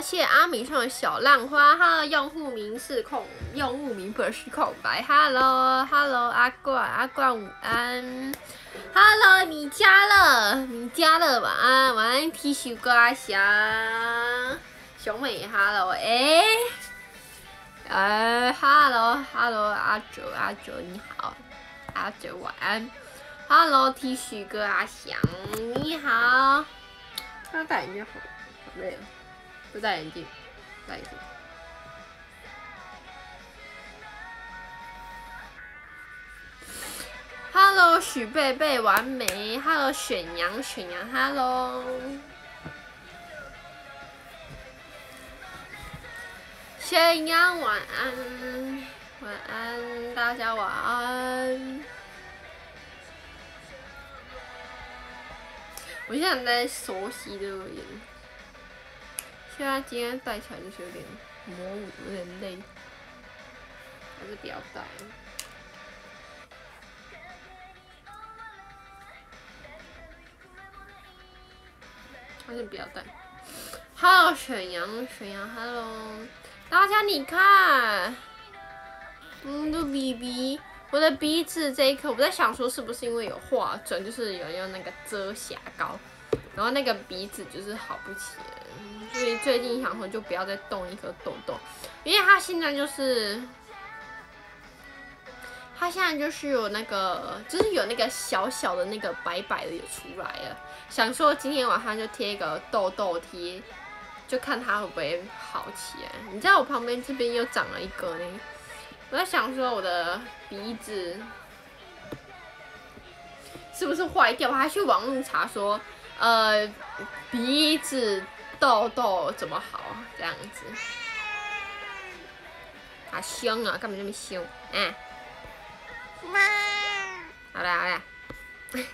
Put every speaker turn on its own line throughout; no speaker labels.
谢阿米送的小浪花。Hello，用户名是空，用户名本是空白。Hello，Hello，阿冠，阿冠午安。Hello，米加乐，米加乐晚安，晚安 T 恤哥阿翔，熊美 Hello，哎，呃，Hello，Hello，阿哲，阿哲你好，阿哲晚安。Hello T 恤哥阿翔你好，他戴眼镜好，好累啊，不戴眼镜，戴眼镜。Hello 许贝贝完美，Hello 选羊选羊，Hello，选羊晚安。晚安，大家晚安。我现在在熟悉这个脸，现在今天戴起来就是有点模糊，有点累，还是不要戴。还是不要戴。Hello，沈阳，沈阳，Hello，大家你看，嗯，都鼻鼻，我的鼻子这一颗，我在想说是不是因为有化妆，就是有用那个遮瑕膏，然后那个鼻子就是好不起来，所以最近想说就不要再动一颗痘痘，因为它现在就是。它现在就是有那个，就是有那个小小的那个白白的也出来了。想说今天晚上就贴一个痘痘贴，就看它会不会好起来。你知道我旁边这边又长了一个呢，我在想说我的鼻子是不是坏掉？我还去网络查说，呃，鼻子痘痘怎么好这样子？好凶啊！干嘛那么凶？嗯。妈，好了好了，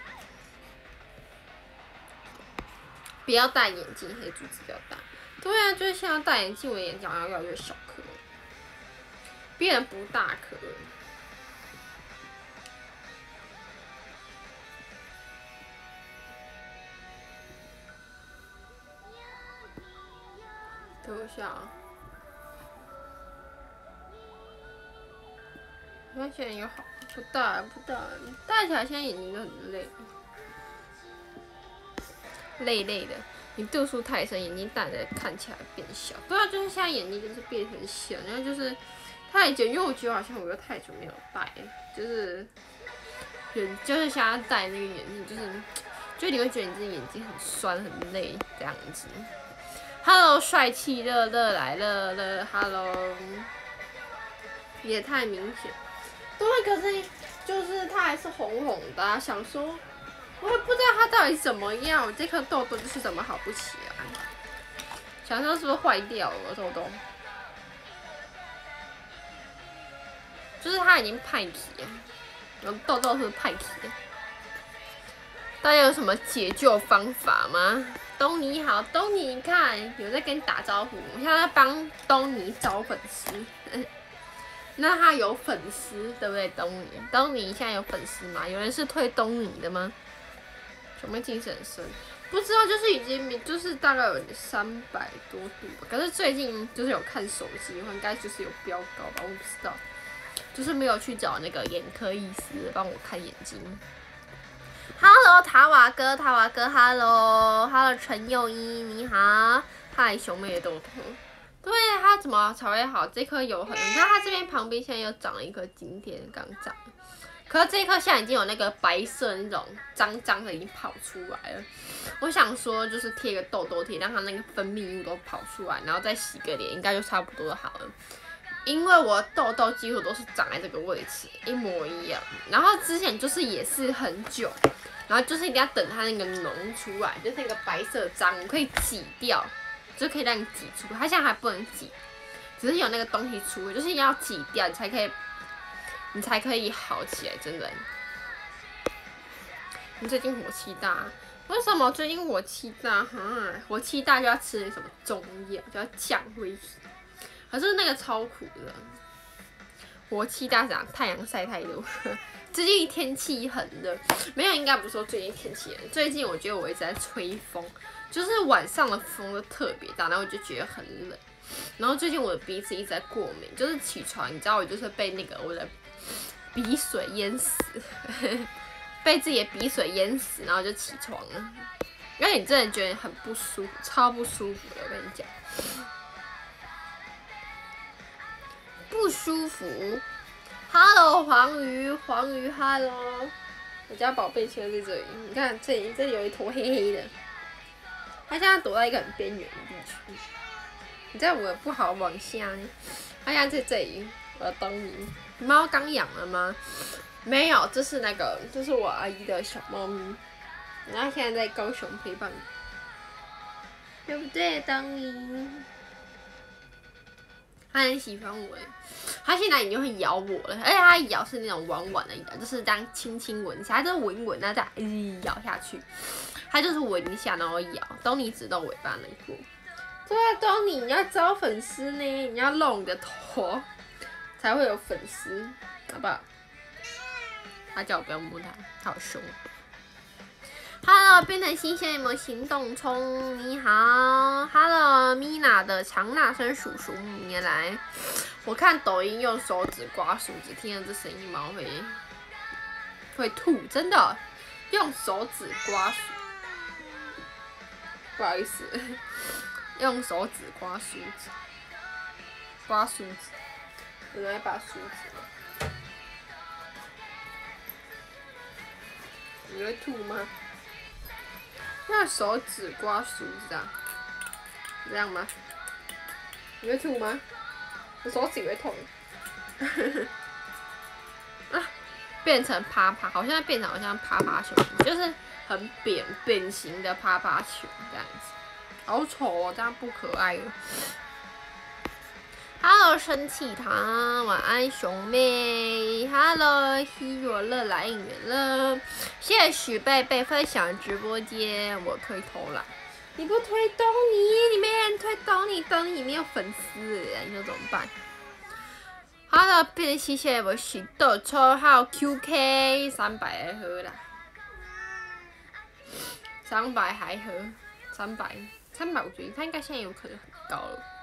不要戴眼镜，黑珠子不要戴。对啊，就是现在戴眼镜，我的眼角要越来越小颗，变不大颗。等一下啊。我现在也好，不戴不戴，戴起来现在眼睛都很累，累累的。你度数太深，眼睛戴着看起来变小。对啊，就是现在眼睛就是变很小，然后就是太久，因为我觉得好像我又太久没有戴，就是眼就是现在戴那个眼镜，就是 就你会觉得你自己眼睛很酸很累这样子。Hello，帅气乐乐来了了，Hello，也太明显。对，可是就是它还是红红的，想说，我也不知道它到底怎么样，我这颗痘痘就是怎么好不起来，想说是不是坏掉了痘痘，就是它已经派皮了，然后痘痘是派皮？大家有什么解救方法吗？东尼好，东尼，你看有在跟你打招呼，我现在帮东尼找粉丝。那他有粉丝对不对？东尼，东尼现在有粉丝吗？有人是推东尼的吗？什么精神深？不知道，就是已经就是大概有三百多度。可是最近就是有看手机，应该就是有飙高吧，我不知道。就是没有去找那个眼科医师帮我看眼睛。Hello，塔瓦哥，塔瓦哥，Hello，Hello，陈佑一，你好，嗨，熊妹都痛。对它怎么才会好？这颗有很，你看它这边旁边现在又长了一颗今天刚长，可是这一颗现在已经有那个白色那种脏脏的已经跑出来了。我想说就是贴个痘痘贴，让它那个分泌物都跑出来，然后再洗个脸，应该就差不多好了。因为我痘痘几乎都是长在这个位置，一模一样。然后之前就是也是很久，然后就是一定要等它那个脓出来，就是那个白色脏可以挤掉。就可以让你挤出，它现在还不能挤，只是有那个东西出，就是要挤掉，你才可以，你才可以好起来，真的。你最近火气大？为什么最近火气大？哈，火气大就要吃什么中药，就要降火。可是那个超苦的。火气大讲太阳晒太多，最近天气很热，没有，应该不是说最近天气冷，最近我觉得我一直在吹风。就是晚上的风都特别大，然后我就觉得很冷。然后最近我的鼻子一直在过敏，就是起床，你知道我就是被那个我的鼻水淹死，被自己的鼻水淹死，然后就起床了。因为你真的觉得很不舒服，超不舒服的，我跟你讲，不舒服。Hello，黄鱼，黄鱼，Hello，我家宝贝现在这里，你看这里，这里有一坨黑黑的，它现在躲在一个很边缘的地区。你知道我不好往下，它现在在这里，我要等你。猫刚养了吗？没有，这是那个，这是我阿姨的小猫咪。然后现在在高雄陪伴你，对不对，当你？它很喜欢我，它现在已经会咬我了，而且它咬是那种软软的咬，就是这样轻轻闻一下，它就闻一闻，然后再咬下去。它就是闻一下，然后咬。当你只动尾巴能过。对啊，当你你要招粉丝呢，你要露你的头，才会有粉丝，好不好？它叫我不要摸它，它好凶。Hello，变成新鲜有没有行动冲？你好，Hello，Mina 的长大声叔叔，你也来。我看抖音用手指刮梳子，听了这声音猫会会吐，真的，用手指刮梳，不好意思，用手指刮梳子，刮梳子，我来把梳子，你会吐吗？用手指刮梳子啊？这样吗？你会吐吗？我手指会痛。啊，变成趴趴，好像变成好像趴趴熊，就是很扁扁形的趴趴熊这样子，好丑哦，这样不可爱了。Hello，生气糖，晚安，熊妹。Hello，希若乐来应援了。谢谢许贝贝分享直播间，我推头了。你不推东尼，你没人推东尼，东尼没有粉丝，你说怎么办？Hello，变谢谢我许豆抽号 QK 三百还喝啦，三百还喝，三百，三百我觉得他应该现在有可能很高了。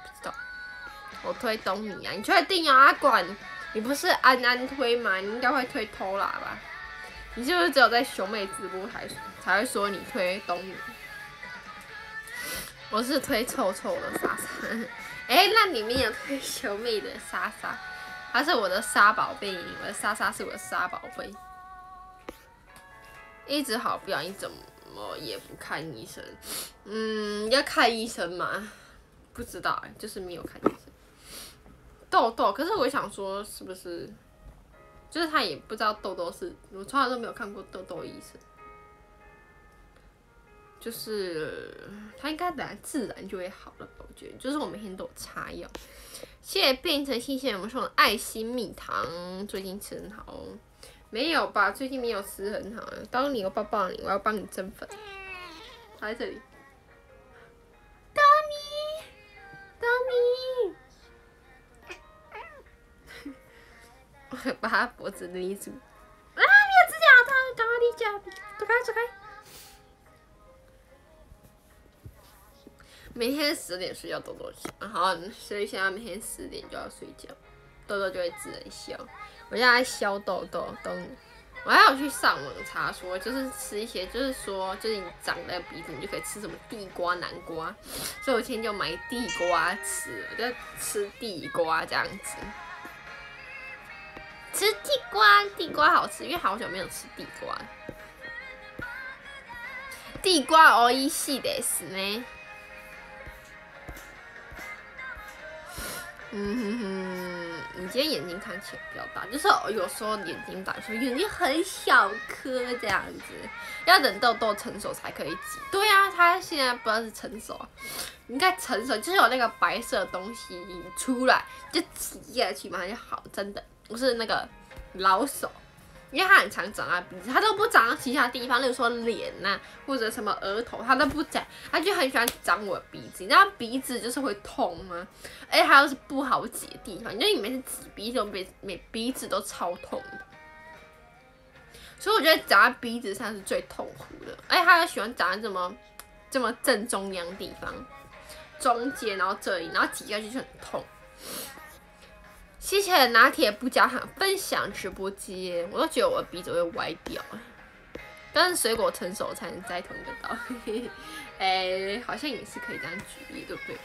我推东尼啊，你确定啊？阿管，你不是安安推吗？你应该会推偷啦吧？你是不是只有在熊妹直播才才会说你推东尼？我是推臭臭的莎莎，哎，那里面有推熊妹的莎莎，她是我的沙宝贝，我的莎莎是我的沙宝贝。一直好不了，你怎么也不看医生？嗯，要看医生吗？不知道哎，就是没有看医生。痘痘，可是我想说，是不是，就是他也不知道痘痘是，我从来都没有看过痘痘医生，就是他应该本来自然就会好了吧？我觉得，就是我每天都有擦药。谢谢变成新鲜，我们送的爱心蜜糖，最近吃很好哦，没有吧？最近没有吃很好，当你我抱抱你，我要帮你增粉，在这里，当你，当你。把他脖子勒住！啊！没有指甲他刚刚你脚，走开走开！每天十点睡觉，豆豆然后，所以现在每天十点就要睡觉，豆豆就会自然笑。我现在消痘痘，等我还要去上网查说，就是吃一些，就是说，就是你长了鼻子，你就可以吃什么地瓜、南瓜。所以我今天就买地瓜吃，我就吃地瓜这样子。吃地瓜，地瓜好吃，因为好久没有吃地瓜。地瓜哦，一系的是呢。嗯哼哼，你今天眼睛看起来比较大，就是有时候眼睛大，说眼睛很小颗这样子，要等痘痘成熟才可以挤。对啊，它现在不知道是成熟，应该成熟，就是有那个白色的东西出来，就挤下去嘛，就好，真的。不是那个老手，因为他很常长在鼻子，他都不长其他地方，例如说脸呐，或者什么额头，他都不长，他就很喜欢长我鼻子。你知道鼻子就是会痛吗？哎，还有是不好挤的地方，因为你每次挤鼻子，每每鼻子都超痛的。所以我觉得长在鼻子上是最痛苦的。哎，他又喜欢长在这么这么正中央地方，中间，然后这里，然后挤下去就很痛。谢谢拿铁不加糖分享直播间，我都觉得我的鼻子会歪掉。但是水果成熟才能摘同一个刀，哎，好像也是可以这样举例，对不对？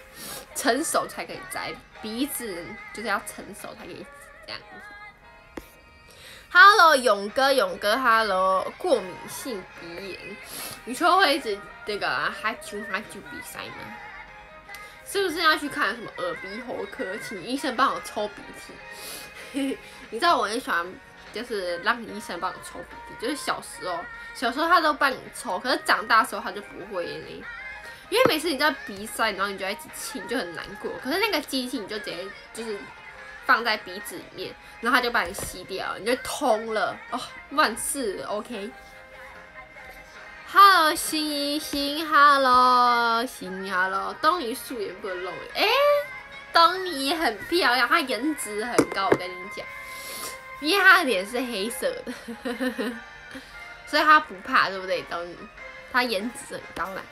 成熟才可以摘，鼻子就是要成熟才可以这样。Hello，勇哥，勇哥，Hello，过敏性鼻炎，你说会一直这个哈啾哈啾比赛吗？是不是要去看什么耳鼻喉科，请医生帮我抽鼻涕？你知道我很喜欢，就是让医生帮我抽鼻涕，就是小时候，小时候他都帮你抽，可是长大的时候他就不会嘞，因为每次你在鼻塞，然后你就一直气，就很难过。可是那个机器你就直接就是。放在鼻子里面，然后他就把你吸掉，你就通了哦，万事 OK。Hello，星星，Hello，星，Hello，东尼素颜不能露哎，东尼很漂亮，她颜值很高，我跟你讲，因为她的脸是黑色的，所以她不怕，对不对，东尼？她颜值很高啦。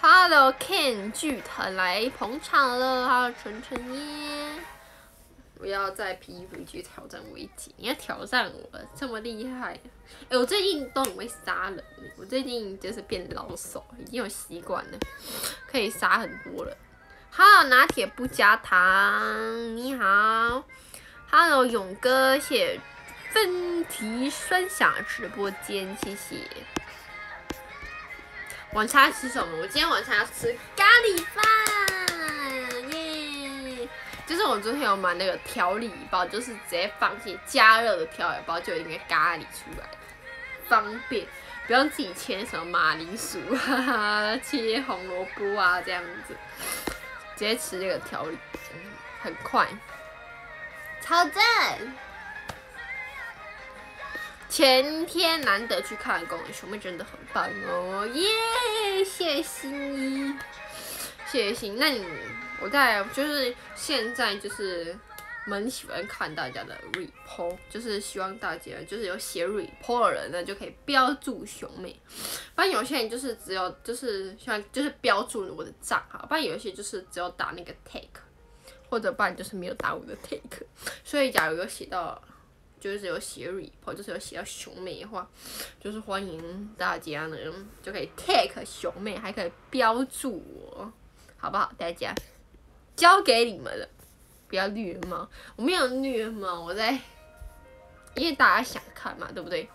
Hello Ken 巨腾来捧场了，Hello 纯纯耶！不要再 PVP 去挑战危机，你要挑战我这么厉害？哎，我最近都很会杀人，我最近就是变老手，已经有习惯了，可以杀很多了。Hello 拿铁不加糖，你好。Hello 勇哥，谢分题分享直播间，谢谢。晚餐吃什么？我今天晚餐要吃咖喱饭，耶！就是我昨天有买那个调理包，就是直接放进加热的调理包，就有一个咖喱出来，方便，不用自己切什么马铃薯啊，切红萝卜啊这样子，直接吃这个调理，很快，超正！前天难得去看公演，熊妹真的很棒哦，耶！谢心一，谢心。那你我在就是现在就是蛮喜欢看大家的 report，就是希望大家就是有写 report 的人呢就可以标注熊妹，不然有些人就是只有就是像就是标注我的账号，不然有些就是只有打那个 take，或者不然就是没有打我的 take，所以假如有写到。就是有写 report，就是有写到熊妹的话，就是欢迎大家呢就可以 take 熊妹，还可以标注我，好不好？大家交给你们了，不要虐猫，我没有虐猫，我在，因为大家想看嘛，对不对？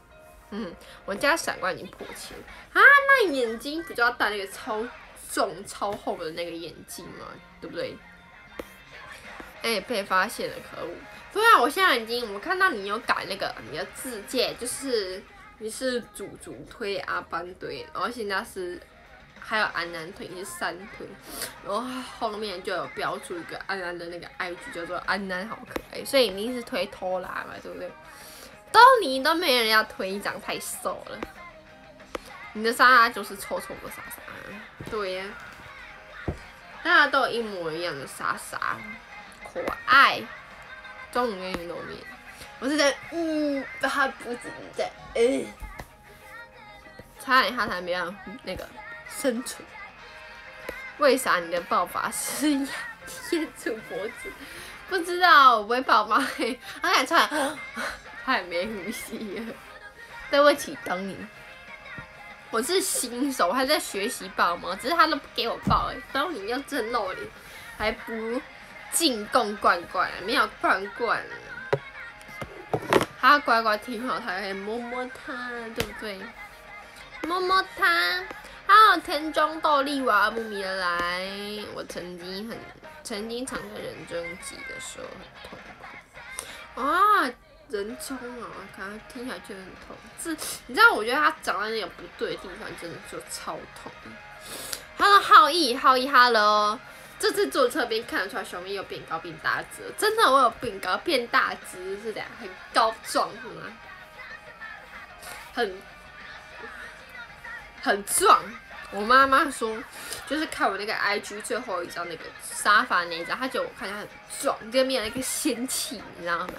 嗯，我家闪光已经破千啊，那眼睛不就要戴那个超重、超厚的那个眼镜吗？对不对？哎，被发现了，可恶！对啊，我现在已经，我看到你有改那个你的字界，就是你是主主推阿班队，然后现在是还有安南推，是三腿，然后后面就有标注一个安南的那个 IG 叫做安南好可爱，所以你是推拖拉嘛，对不对？都你都没人要推，长太瘦了，你的莎莎就是臭臭的莎莎，对呀，大家都有一模一样的莎莎，可爱。终于愿意露面，我是在嗯，他不止在嗯，差点他才没有那个生存。为啥你的爆发是贴住脖子？不知道，我不会爆发。他敢唱，他也没呼吸。对不起，等你。我是新手，还在学习爆吗？只是他都不给我爆哎，当你要真露脸，还不。进贡罐罐，没有罐罐，他乖乖听好，他可以摸摸他，对不对？摸摸他。还有田中豆粒娃木米来，我曾经很，曾经藏在人中挤的时候很痛苦。啊，人中啊，刚刚听起来就很痛。这，你知道，我觉得他长在那个不对的地方，真的就超痛。Hello，浩义，浩义，Hello。这次坐侧边看得出来，熊妹有变高变大只，真的我有变高变大只是这样，很高壮是吗？很很壮。我妈妈说，就是看我那个 IG 最后一张那个沙发那一张，她觉得我看起来很壮，跟没有那个仙气，你知道吗？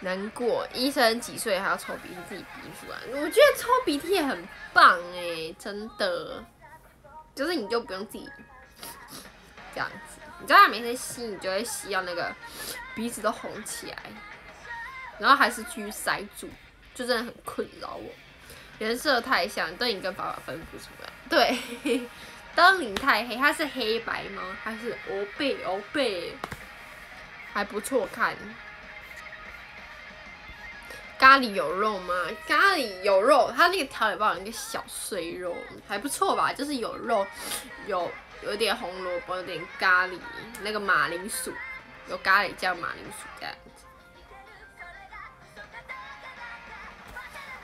难过，医生几岁还要抽鼻涕自己鼻出来？我觉得抽鼻涕也很棒哎，真的，就是你就不用自己这样子，你知道每天吸，你就会吸到那个鼻子都红起来，然后还是继续塞住，就真的很困扰我。颜色太像，都已经跟爸爸分不出来。对，灯影太黑，它是黑白吗？还是欧贝欧贝？还不错看。咖喱有肉吗？咖喱有肉，它那个调理包有那个小碎肉，还不错吧？就是有肉，有有点红萝卜，有点咖喱，那个马铃薯，有咖喱酱马铃薯这样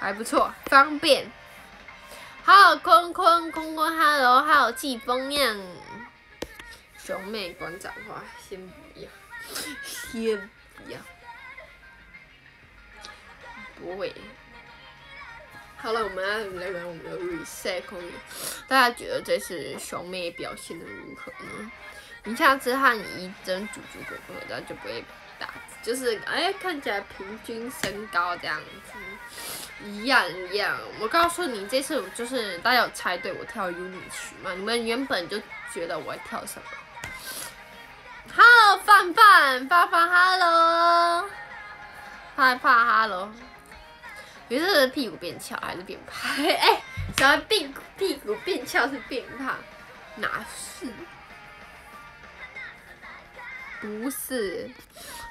还不错，方便。还有坤坤坤坤，Hello，还有季风酿，熊妹馆长话先不要，先不要。不会。好了，我们来玩我们的 reset 空间。大家觉得这次熊妹表现的如何呢？你下次和一真煮煮狗狗，然后就不会打，就是哎看起来平均身高这样子，一样一样。我告诉你，这次就是大家有猜对我跳 uni 曲吗？你们原本就觉得我会跳什么？Hello，范范，范范，Hello，害怕，Hello。你是屁股变翘还是变胖？哎，什么屁股屁股变翘是变胖？哪是？不是，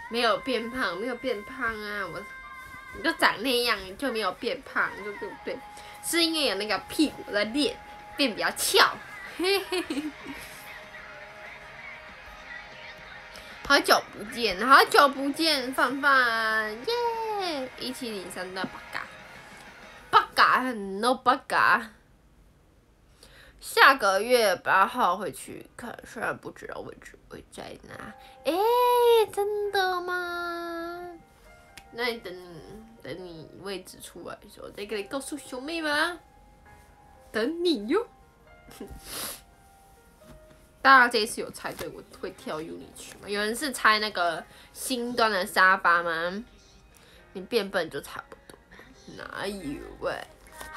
没有变胖，没有变胖啊！我，你就长那样，就没有变胖，就对不对？是因为有那个屁股在练，变比较翘。嘿嘿嘿。好久不见，好久不见，范范，耶！一七零三的八嘎。八嘎，no 八嘎。下个月八号会去看，虽然不知道位置会在哪。哎，真的吗？那你等等你位置出来的时候再给你告诉兄妹吗？等你哟。大家这一次有猜对我会跳 uni 曲吗？有人是猜那个新端的沙发吗？你变笨就差不多。哪有喂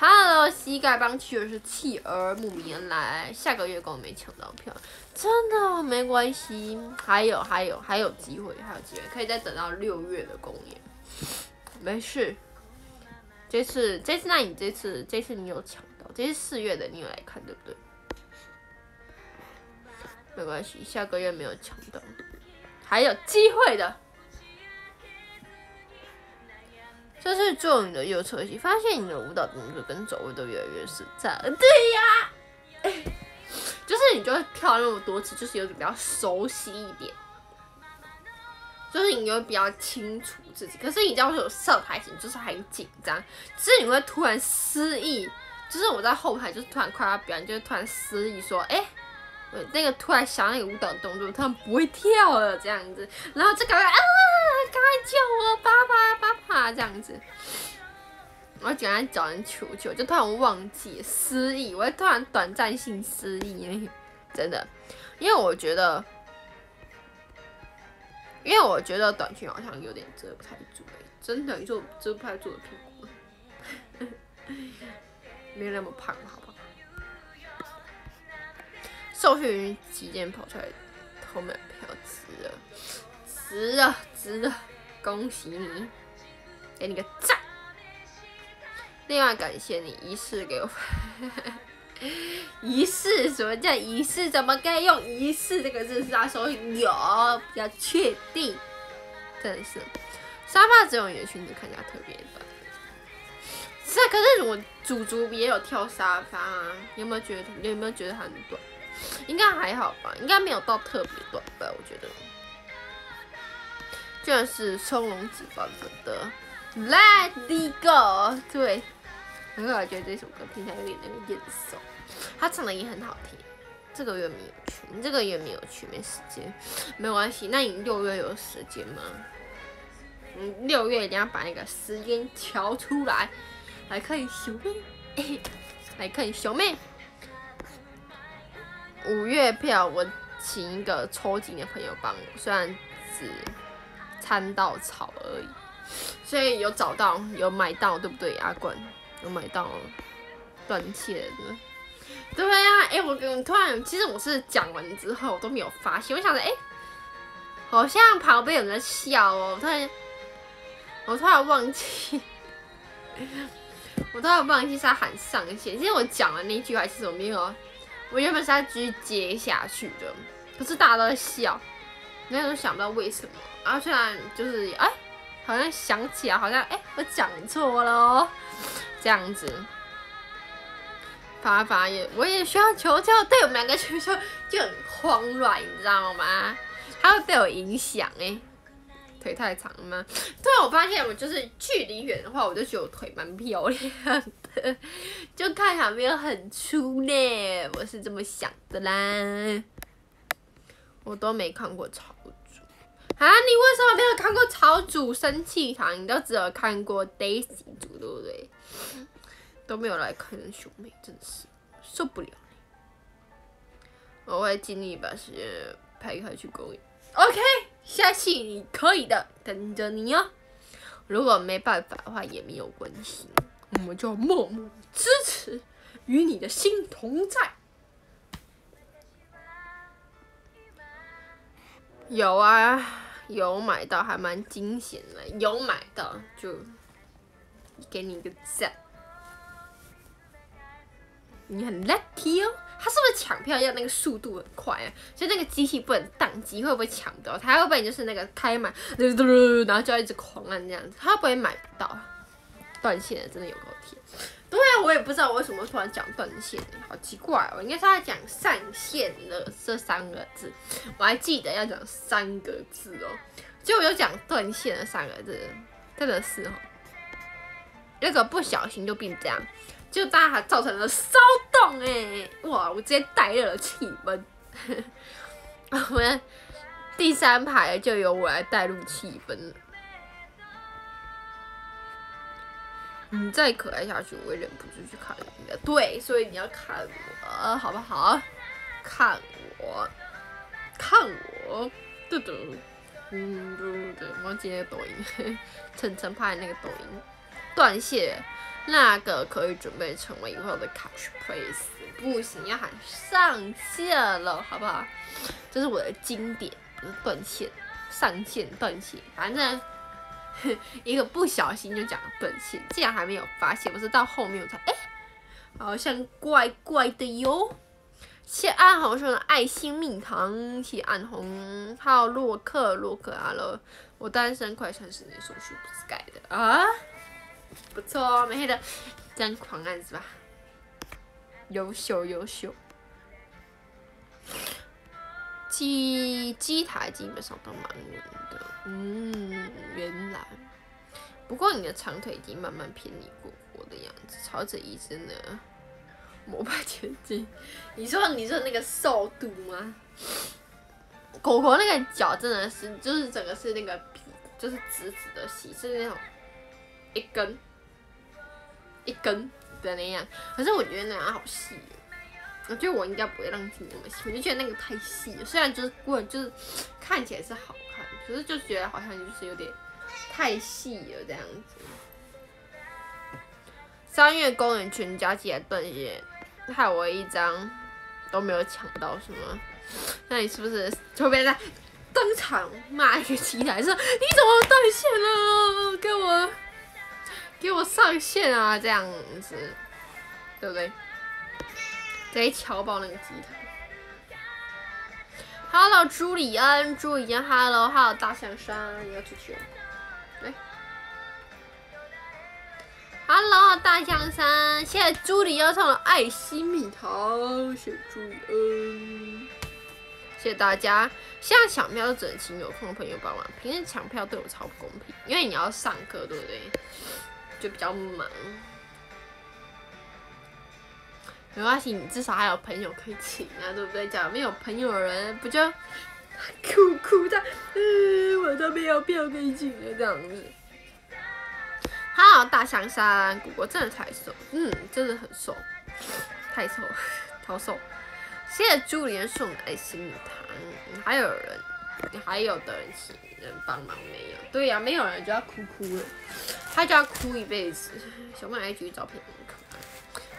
？Hello，膝盖帮去的是企鹅慕名来，下个月我没抢到票，真的没关系，还有还有还有机会，还有机会，可以再等到六月的公演，没事。这次这次那你这次这次你有抢到，这是四月的，你有来看对不对？没关系，下个月没有抢到，还有机会的。这是做你的右侧戏，发现你的舞蹈动作跟走位都越来越实在。对呀，就是你就会跳那么多次，就是有点比较熟悉一点，就是你会比较清楚自己。可是你知道有上台型就是很紧张，就是你会突然失忆，就是我在后台就是突然快要表演，就是突然失忆说，哎。那个突然想那个舞蹈动作，他们不会跳了这样子，然后就赶快啊，赶快救我，爸爸爸爸这样子，我赶快找人求救，就突然忘记失忆，我突然短暂性失忆，真的，因为我觉得，因为我觉得短裙好像有点遮不太住，真的，就遮不太住的屁股，没有那么胖，受训营期间跑出来偷买票，值了，值了，值了，恭喜你，给你个赞。另外感谢你仪式给我，仪式什么叫仪式？怎么该用仪式这个字？是他说有，比较确定，真的是。沙发只有你的裙子看起来特别短，是啊，可是我主主也有跳沙发啊，有没有觉得？你有没有觉得它很短？应该还好吧，应该没有到特别短吧，我觉得。居然是松隆子版本的《Let It Go》，对，很好，觉得这首歌听起来有点那个眼熟，他唱的也很好听。这个月没有去，你这个月没有去，没时间，没关系。那你六月有时间吗？嗯，六月一定要把那个时间调出来，来看小妹，来看小妹。五月票我请一个抽筋的朋友帮我，虽然只参到草而已。所以有找到，有买到，对不对？阿冠有买到断线的。对呀，哎，我我突然，其实我是讲完之后我都没有发现，我想着，哎，好像旁边有人在笑哦，突然，我突然忘记，我突然忘记是喊上线。其实我讲了那句话，其实我没有，我原本是要继续接下去的，可是大家都在笑，那时候想不到为什么，然后突然就是哎。好像想起来，好像哎，我讲错了，这样子，发发也，我也需要求救，对我们两个求救就很慌乱，你知道吗？还会对我影响哎，腿太长了吗？突然我发现，我就是距离远的话，我就觉得我腿蛮漂亮，就看起来没有很粗呢，我是这么想的啦。我都没看过超。啊，你为什么没有看过草主生气场？你都只有看过 Daisy 组，对不对？都没有来看兄妹，真是受不了我会尽力把时间排开去公演。OK，下期你可以的，等着你哦。如果没办法的话也没有关系，我们就默默支持，与你的心同在。有啊。有买到还蛮惊险的，有买到就给你一个赞，你很 lucky 哦。他是不是抢票要那个速度很快啊？就那个机器不能宕机，会不会抢到？他会不会就是那个开满，然后就要一直狂按这样子？他会不会买不到？断线了，真的有够甜。对啊，我也不知道我为什么突然讲断线，好奇怪哦。应该是在讲上线了这三个字，我还记得要讲三个字哦，结果又讲断线了三个字，真的是哦，那个不小心就变这样，就大家还造成了骚动哎，哇，我直接带热了气氛。我们第三排就由我来带入气氛。你再可爱下去，我也忍不住去看你的。对，所以你要看我，好不好？看我，看我，嘟嘟，嗯嘟嘟，忘记那个抖音，晨晨拍的那个抖音，断线，那个可以准备成为以后的 catch place，不行，要喊上线了，好不好？这是我的经典，不是断线，上线断线，反正。一个不小心就讲了断线，竟然还没有发现，不是到后面我才哎，好像怪怪的哟。谢暗红说的爱心蜜糖，谢暗红，还有洛克洛克阿乐我单身快三十年，手续不是盖的啊，不错哦，没黑的，真狂按是吧？优秀优秀，机机台基本上都蛮稳的。嗯，原来。不过你的长腿已经慢慢偏离过我的样子，朝着医生的膜拜前进。你说你说那个瘦度吗？狗狗那个脚真的是，就是整个是那个，就是直直的细，是那种一根一根的那样。可是我觉得那样好细。我觉得我应该不会让自己那么细，我就觉得那个太细了。虽然就是过，就是看起来是好，可是就觉得好像就是有点太细了这样子。三月公园全家起来断线，害我一张都没有抢到，是吗？那你是不是就边在当场骂一个机台说你怎么断线了？给我给我上线啊！这样子，对不对？直接敲爆那个机台。Hello，朱里恩，朱里恩，Hello，Hello，大象山，你要出去了。来，Hello，大象山，谢谢朱里恩送的爱心蜜糖，谢谢朱里恩，谢谢大家。现在抢票都只能请有空的朋友帮忙，平时抢票对我超不公平，因为你要上课，对不对？就比较忙。没关系，你至少还有朋友可以请啊，对不对？假如没有朋友的人，不就哭哭的？嗯，我都没有票可以请了，这样子。好，大香山，果果真的太瘦，嗯，真的很瘦，太瘦，超瘦。谢谢朱莲送的爱心糖，还有人还有的人请人帮忙没有？对呀、没有人就要哭哭了，他就要哭一辈子。小妹 IG 照片，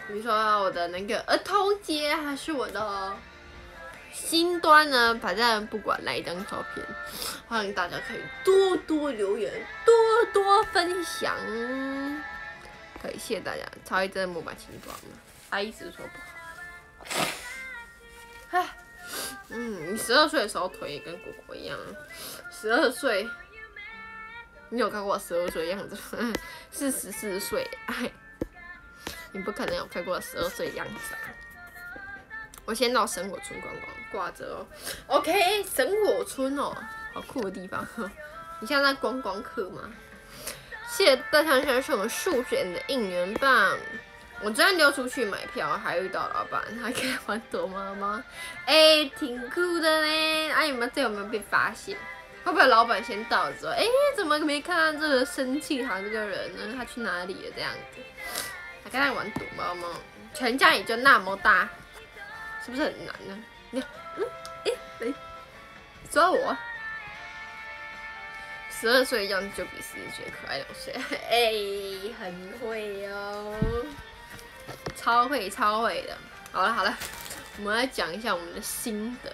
比如说我的那个儿童节，还是我的新端呢，反正不管哪一张照片，欢迎大家可以多多留言，多多分享。可以，谢谢大家。超一真的木马新端了，他一直说不好。唉，嗯，你十二岁的时候腿也跟果果一样，十二岁，你有看过我十二岁的样子吗？是十四岁，你不可能有看过十二岁的样子啊！我先到神火村逛逛，挂着哦。OK，神火村哦，好酷的地方。你现在在观光客吗？谢谢大强先生数学的应援棒。我昨天溜出去买票，还遇到老板，还可以玩躲猫猫，哎、挺酷的嘞！哎、你们这有没有被发现？会不会老板先到之后，哎、怎么没看到这个生气堂这个人呢？他去哪里了？这样子，还跟他玩躲猫猫，全家也就那么大，是不是很难呢？你看，嗯，哎、哎，抓我。十二岁样子就比十四岁可爱两岁，哎、很会哦，超会超会的。好了好了，我们来讲一下我们的心得，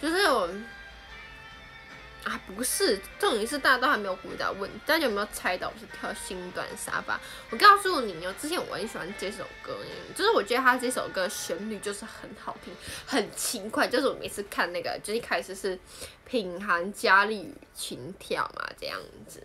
就是我们啊不是，重点是大家都还没有回答问题，大家有没有猜到我是跳新段沙发？我告诉你哦，之前我很喜欢这首歌，就是我觉得它这首歌旋律就是很好听，很轻快，就是我每次看那个，就一开始是品涵、佳丽与琴跳嘛这样子，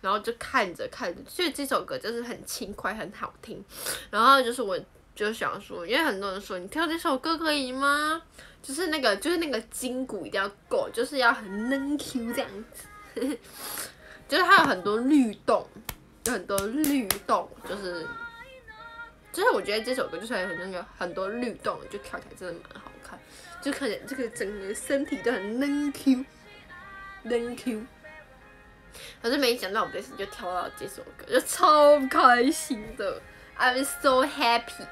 然后就看着看着，所以这首歌就是很轻快，很好听。然后就是我就想说，因为很多人说你跳这首歌可以吗？就是那个就是那个筋骨一定要够，就是要很嫩 Q 这样子，就是它有很多律动，有很多律动，就是。就是我觉得这首歌就是很那个很多律动，就跳起来真的蛮好看，就看见这个整个身体都很嫩 Q，嫩 Q。可是没想到我这次就跳到这首歌，就超开心的，I'm so happy，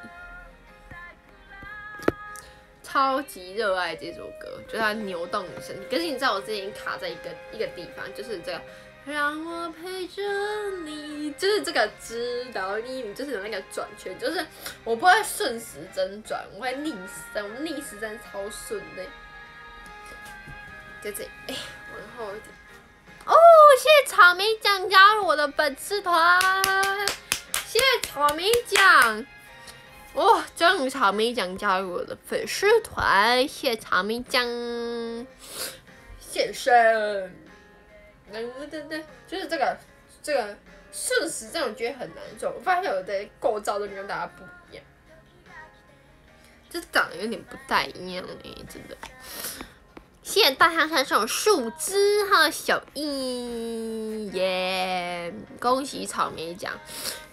超级热爱这首歌，就是它扭动你身体。可是你知道我之前卡在一个一个地方，就是这个。让我陪着你，就是这个指导你，你就是有那个转圈，就是我不会顺时针转，我会逆时针，我逆时针超顺的。在这里，哎，往后一点。哦，谢谢草莓酱加入我的粉丝团，谢谢草莓酱。哦，终于草莓酱加入我的粉丝团，谢谢草莓酱先生。对对对，就是这个这个顺时针，我觉得很难受。我发现我的构造都跟大家不一样，就长得有点不太一样哎，真的。谢谢大象山上树枝和小易耶恭喜草莓奖，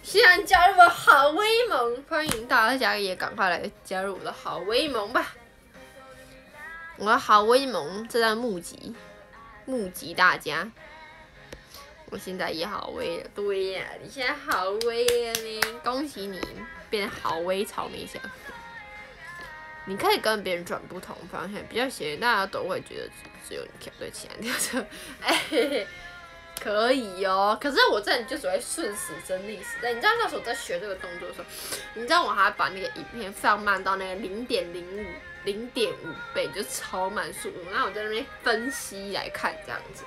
既然加入了好威猛，欢迎大家也赶快来加入我的好威猛吧！我的好威猛正在募集，募集大家。我现在也好威了，对呀、你现在好威了呢，恭喜你变好威草莓酱。你可以跟别人转不同方向，比较显然大家都会觉得只有你跳对起来跳车，哎、嘿嘿，可以哦。可是我这里就只会顺时针逆时针。你知道那时候我在学这个动作的时候，你知道我还把那个影片放慢到那个零点零五零点五倍，就超慢速度，然后我在那边分析来看这样子。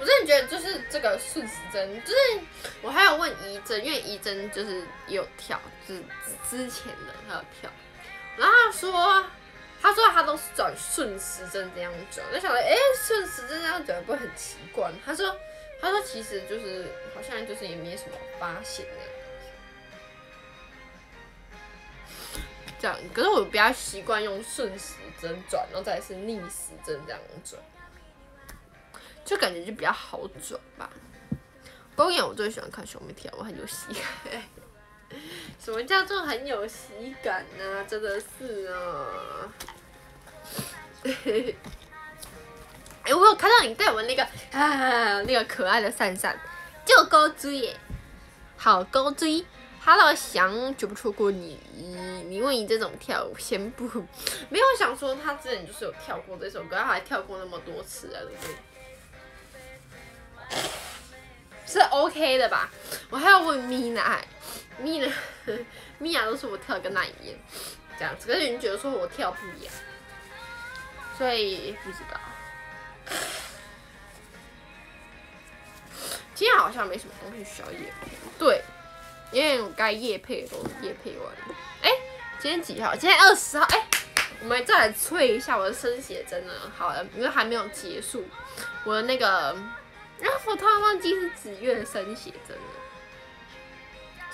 我真的觉得就是这个顺时针，就是我还有问怡珍，因为怡珍就是有跳，就是之前的她有跳，然后说，他说他都是转顺时针这样转，我就想说，哎、顺时针这样转不会很奇怪？他说，他说其实就是好像就是也没什么发现那样。这样，可是我比较习惯用顺时针转，然后再是逆时针这样转。就感觉就比较好转吧。公演我最喜欢看熊妹跳，我很有喜感。什么叫做很有喜感呢、真的是啊。哎、我有看到你带我那个啊那个可爱的扇扇，就勾追耶，好勾追，Hello，翔，绝不错过你。你问你这种跳舞，先不没有想说他之前就是有跳过这首歌，他还跳过那么多次啊，对不对？是 OK 的吧？我还要问 Mina，Mina，Mina 都是我跳的跟那一样，这样子，可是你觉得说我跳不一样，所以不知道。今天好像没什么东西需要夜配，对，因为我该夜配的都夜配完了。哎，今天几号？今天二十号。哎，我们再来催一下我的升写真呢。好了，因为还没有结束，我的那个，啊，我突然忘记是紫月的生写真了。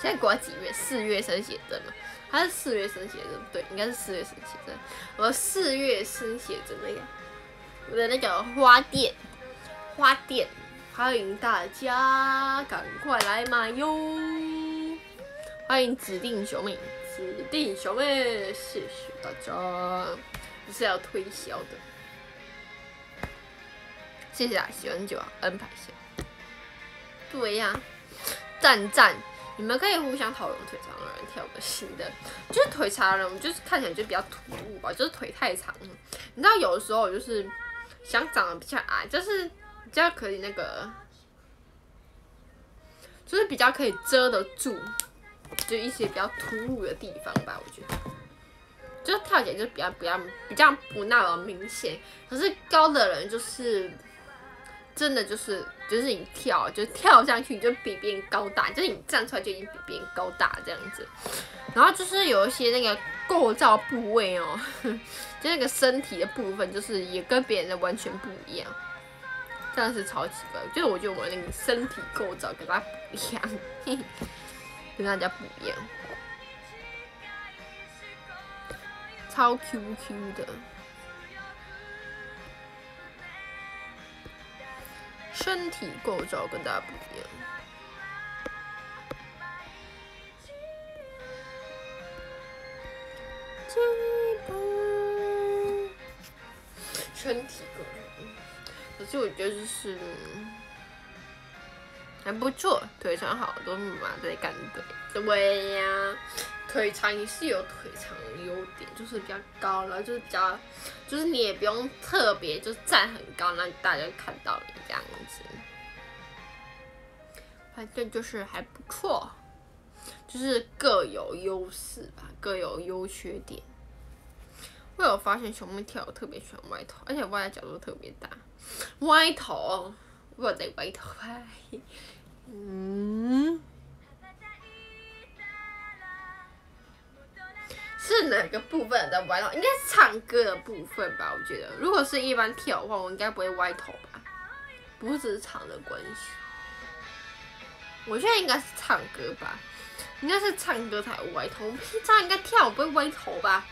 现在过几月？四月生写真了，还是四月生写真？对，应该是四月生写真。我四月生写真那个，我的那个花店，花店。欢迎大家赶快来买哟！欢迎指定小妹，指定小妹，谢谢大家，是要推销的。谢谢啊，喜欢就安排一下。对呀，赞赞，你们可以互相讨论腿长的人跳个新的，就是腿长的人，就是看起来就比较突兀吧，就是腿太长了。你知道有的时候就是想长得比较矮，就是。比较可以那个，就是比较可以遮得住，就一些比较突兀的地方吧，我觉得，就是跳起来就比较比较比较不那么明显。可是高的人就是真的就是就是你跳就跳上去你就比别人高大，就是你站出来就已经比别人高大这样子。然后就是有一些那个构造部位哦，就那个身体的部分，就是也跟别人的完全不一样。真的是超奇怪，就是我觉得我那个身体构造跟他不一样，跟大家不一样，超 Q Q 的，身体构造跟大家不一样，身体构造。可是我觉得就是还不错，腿长好多嘛在干对，对呀，腿长也是有腿长的优点，就是比较高了，就是比较，就是你也不用特别就站很高，让大家看到你这样子，反正就是还不错，就是各有优势吧，各有优缺点。我有发现熊妹跳特别喜欢歪头，而且歪的角度特别大。歪头，我在歪头拍。嗯，是哪个部分在歪头？应该是唱歌的部分吧？我觉得，如果是一般跳的话，我应该不会歪头吧？不只是唱的关系，我觉得应该是唱歌吧，应该是唱歌才歪头。平常应该跳不会歪头吧？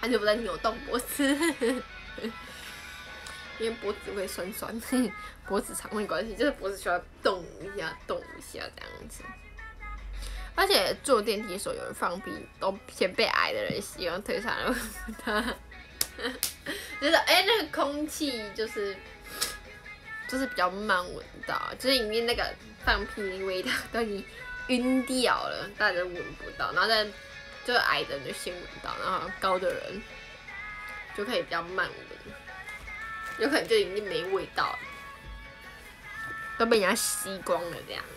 还是不在扭动脖子？因为脖子会酸酸，脖子长没关系，就是脖子需要动一下，动一下这样子。而且坐电梯的时候有人放屁，都先被矮的人喜欢推上来他，就是哎那个空气就是就是比较慢闻到，就是里面那个放屁的味道都已经晕掉了，大家闻不到，然后再就矮的人就先闻到，然后高的人就可以比较慢闻。有可能就已经没味道了，都被人家吸光了这样子。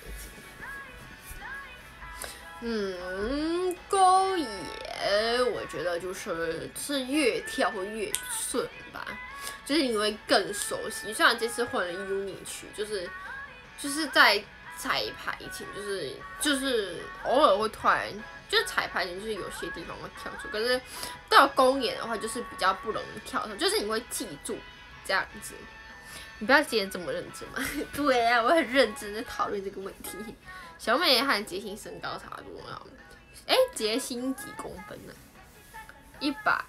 嗯，勾野，我觉得就是是越跳会越顺吧，就是因为更熟悉。虽然这次换了 UNI 曲，就是就是在彩排前，就是就是偶尔会突然，就是彩排前就是有些地方会跳出，可是到公演的话就是比较不容易跳出，就是你会记住。这样子，你不要今天这么认真嘛。对啊，我很认真在讨论这个问题。小美和杰心身高差不多少？哎，杰心几公分呢？一百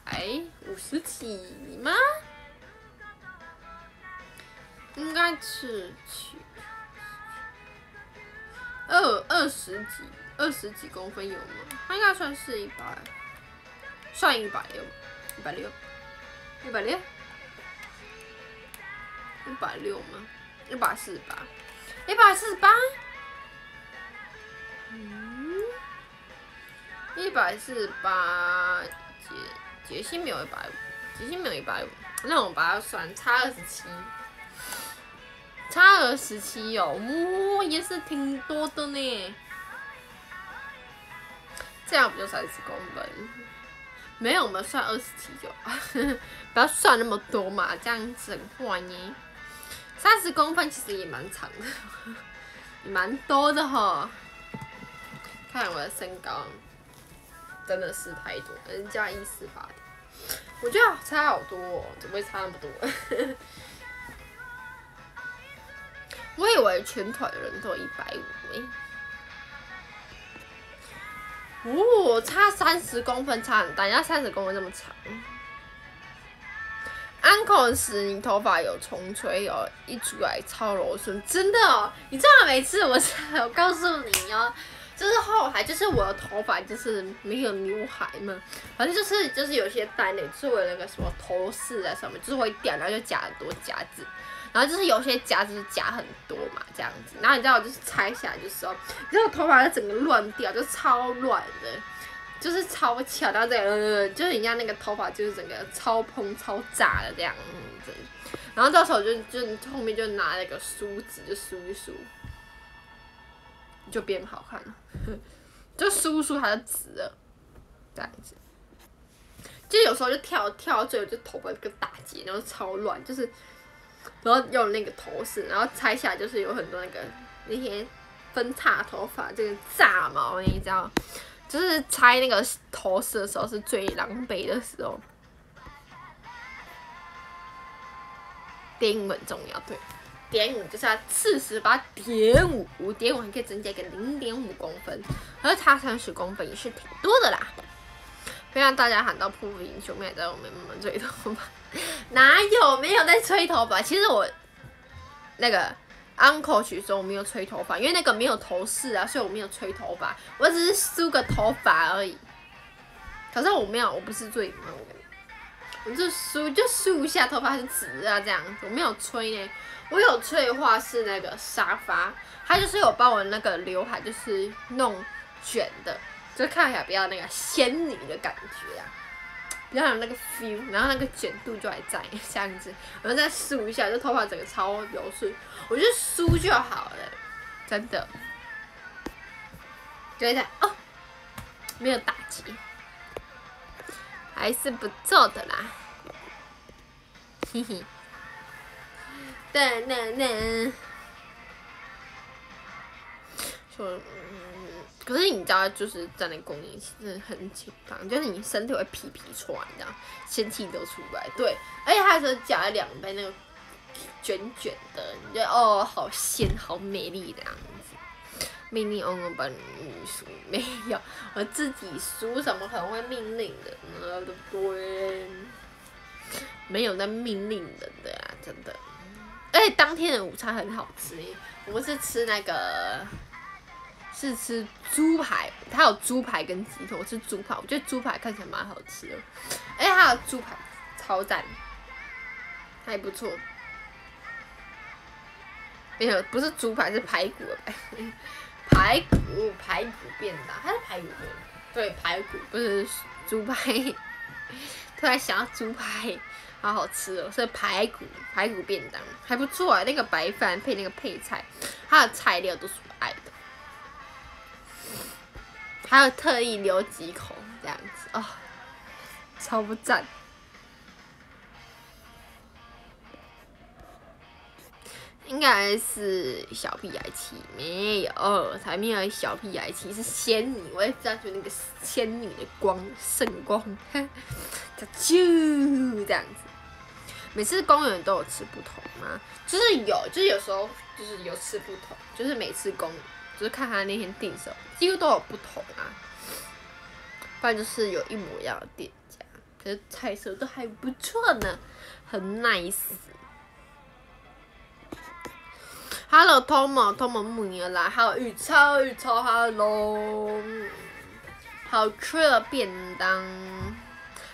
五十几吗？应该是去二二十几，二十几公分有吗？他应该算是一百，算一百六，一百六，一百六。一百六吗？一百四十八，一百四十八。嗯。一百四十八，杰杰西没有一百五，杰西没有一百五，那我把它算差二十七，差二十七哦，哇，也是挺多的呢。这样不就三十公分？没有，我们算二十七就，不要算那么多嘛，这样子很坏呢。三十公分其实也蛮长的，也 蛮多的哈。看我的身高。真的是太多，人家一四八的，我觉得差好多哦，怎么会差那么多？我以为全团人都一百五诶。哦，差三十公分，差很大，人家三十公分这么长。Uncle 时，你头发有重吹哦，一出来超柔顺，真的哦，你知道每次我我告诉你哦。就是后海，就是我的头发就是没有刘海嘛，反正就是就是有些戴那作为那个什么头饰啊什么，就是会掉，然后就夹很多夹子，然后就是有些夹子夹很多嘛这样子，然后你知道我就是拆下来的时候，你知道头发就整个乱掉，就超乱的，就是超巧，然后这个就是人家那个头发就是整个超蓬超炸的这样子，然后到时候就就后面就拿那个梳子就梳一梳。就变好看了，就梳梳它就直了，这样子。就有时候就跳跳到最后就头发一个大结，然后超乱，就是，然后用那个头饰，然后拆下来就是有很多那个那些分叉头发，这个炸毛，你知道，就是拆那个头饰的时候是最狼狈的时候。电影很重要，对。点五就是要四十八点五，五点五还可以增加一个零点五公分，而差三十公分也是挺多的啦。别让大家喊到破英雄妹在我们们吹头发，哪有没有在吹头发？其实我那个 uncle 许说我没有吹头发，因为那个没有头饰啊，所以我没有吹头发，我只是梳个头发而已。可是我没有，我不是最，我就梳就梳一下头发是直啊这样子，我没有吹呢。我有吹的话是那个沙发，它就是有帮我那个刘海就是弄卷的，就看起来比较那个仙女的感觉啊，比较有那个 feel，然后那个卷度就还在这样子，然后再梳一下，就头发整个超柔顺，我觉得梳就好了，真的，觉得哦，没有打击，还是不错的啦，嘿嘿。对那那，说，可是你知道，就是在那公演真的很紧张，就是你身体会皮皮喘，你知道，仙气都出来，对，而且它是夹了两杯那个卷卷的，你觉得哦，好鲜，好美丽的样子。命令哦，我帮你梳，没有，我自己梳，什么可能会命令的呢？对不对？没有那命令人的啊，真的。而且当天的午餐很好吃，我们是吃那个，是吃猪排，它有猪排跟鸡腿，我吃猪排，我觉得猪排看起来蛮好吃的，而且它的猪排超赞，还不错。没有，不是猪排，是排骨排，骨排骨便当，它是排骨对，排骨不是猪排，突然想到猪排。好好吃哦，是排骨排骨便当，还不错啊。那个白饭配那个配菜，它的材料都是我爱的。还有特意留几口这样子啊，超不赞。应该是小屁孩气，没有，才没有小屁孩气，是仙女，我也知道，就那个仙女的光，圣光，就这样子。每次公园都有吃不同吗？就是有，就是有时候就是有吃不同，就是每次公就是看他那天订什么，几乎都有不同啊。不然就是有一模一样的店家，可是菜色都还不错呢，很 nice。Hello，Tom，Tom 木尼来，还有玉超，玉超，Hello，好吃的便当。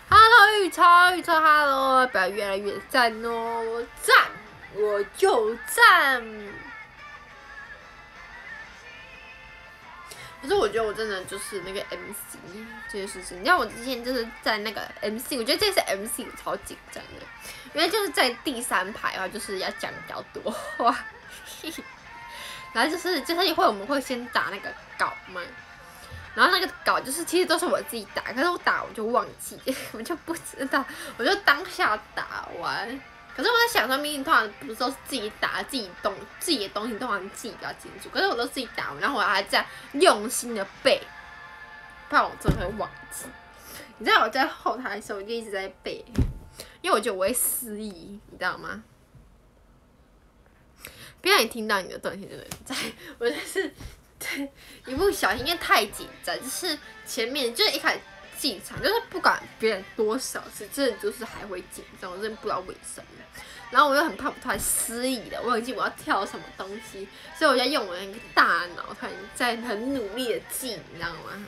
Hello，玉超，玉超，Hello，表越来越赞哦，我赞，我就赞。可是我觉得我真的就是那个 MC 这件事情，你知道我之前就是在那个 MC，我觉得这次 MC 超紧张的，因为就是在第三排的话，就是要讲比较多话，然后就是就是一会我们会先打那个稿嘛，然后那个稿就是其实都是我自己打，可是我打我就忘记，我就不知道，我就当下打完。可是我在想说，明明通常不是都是自己打自己东自己的东西，通常自己比较清楚。可是我都自己打，然后我还在用心的背，不然我真的会忘记。你知道我在后台的时候，我就一直在背，因为我觉得我会失忆，你知道吗？不要你听到你的断线对不对？在我就是对 一不小心，因为太紧张，就是前面就是一开始。进场就是不管别人多少次，真的就是还会紧张，我真的不知道为什么。然后我又很怕我突然失忆了，忘记我要跳什么东西，所以我在用我的那个大脑，突然在很努力的记，你知道吗？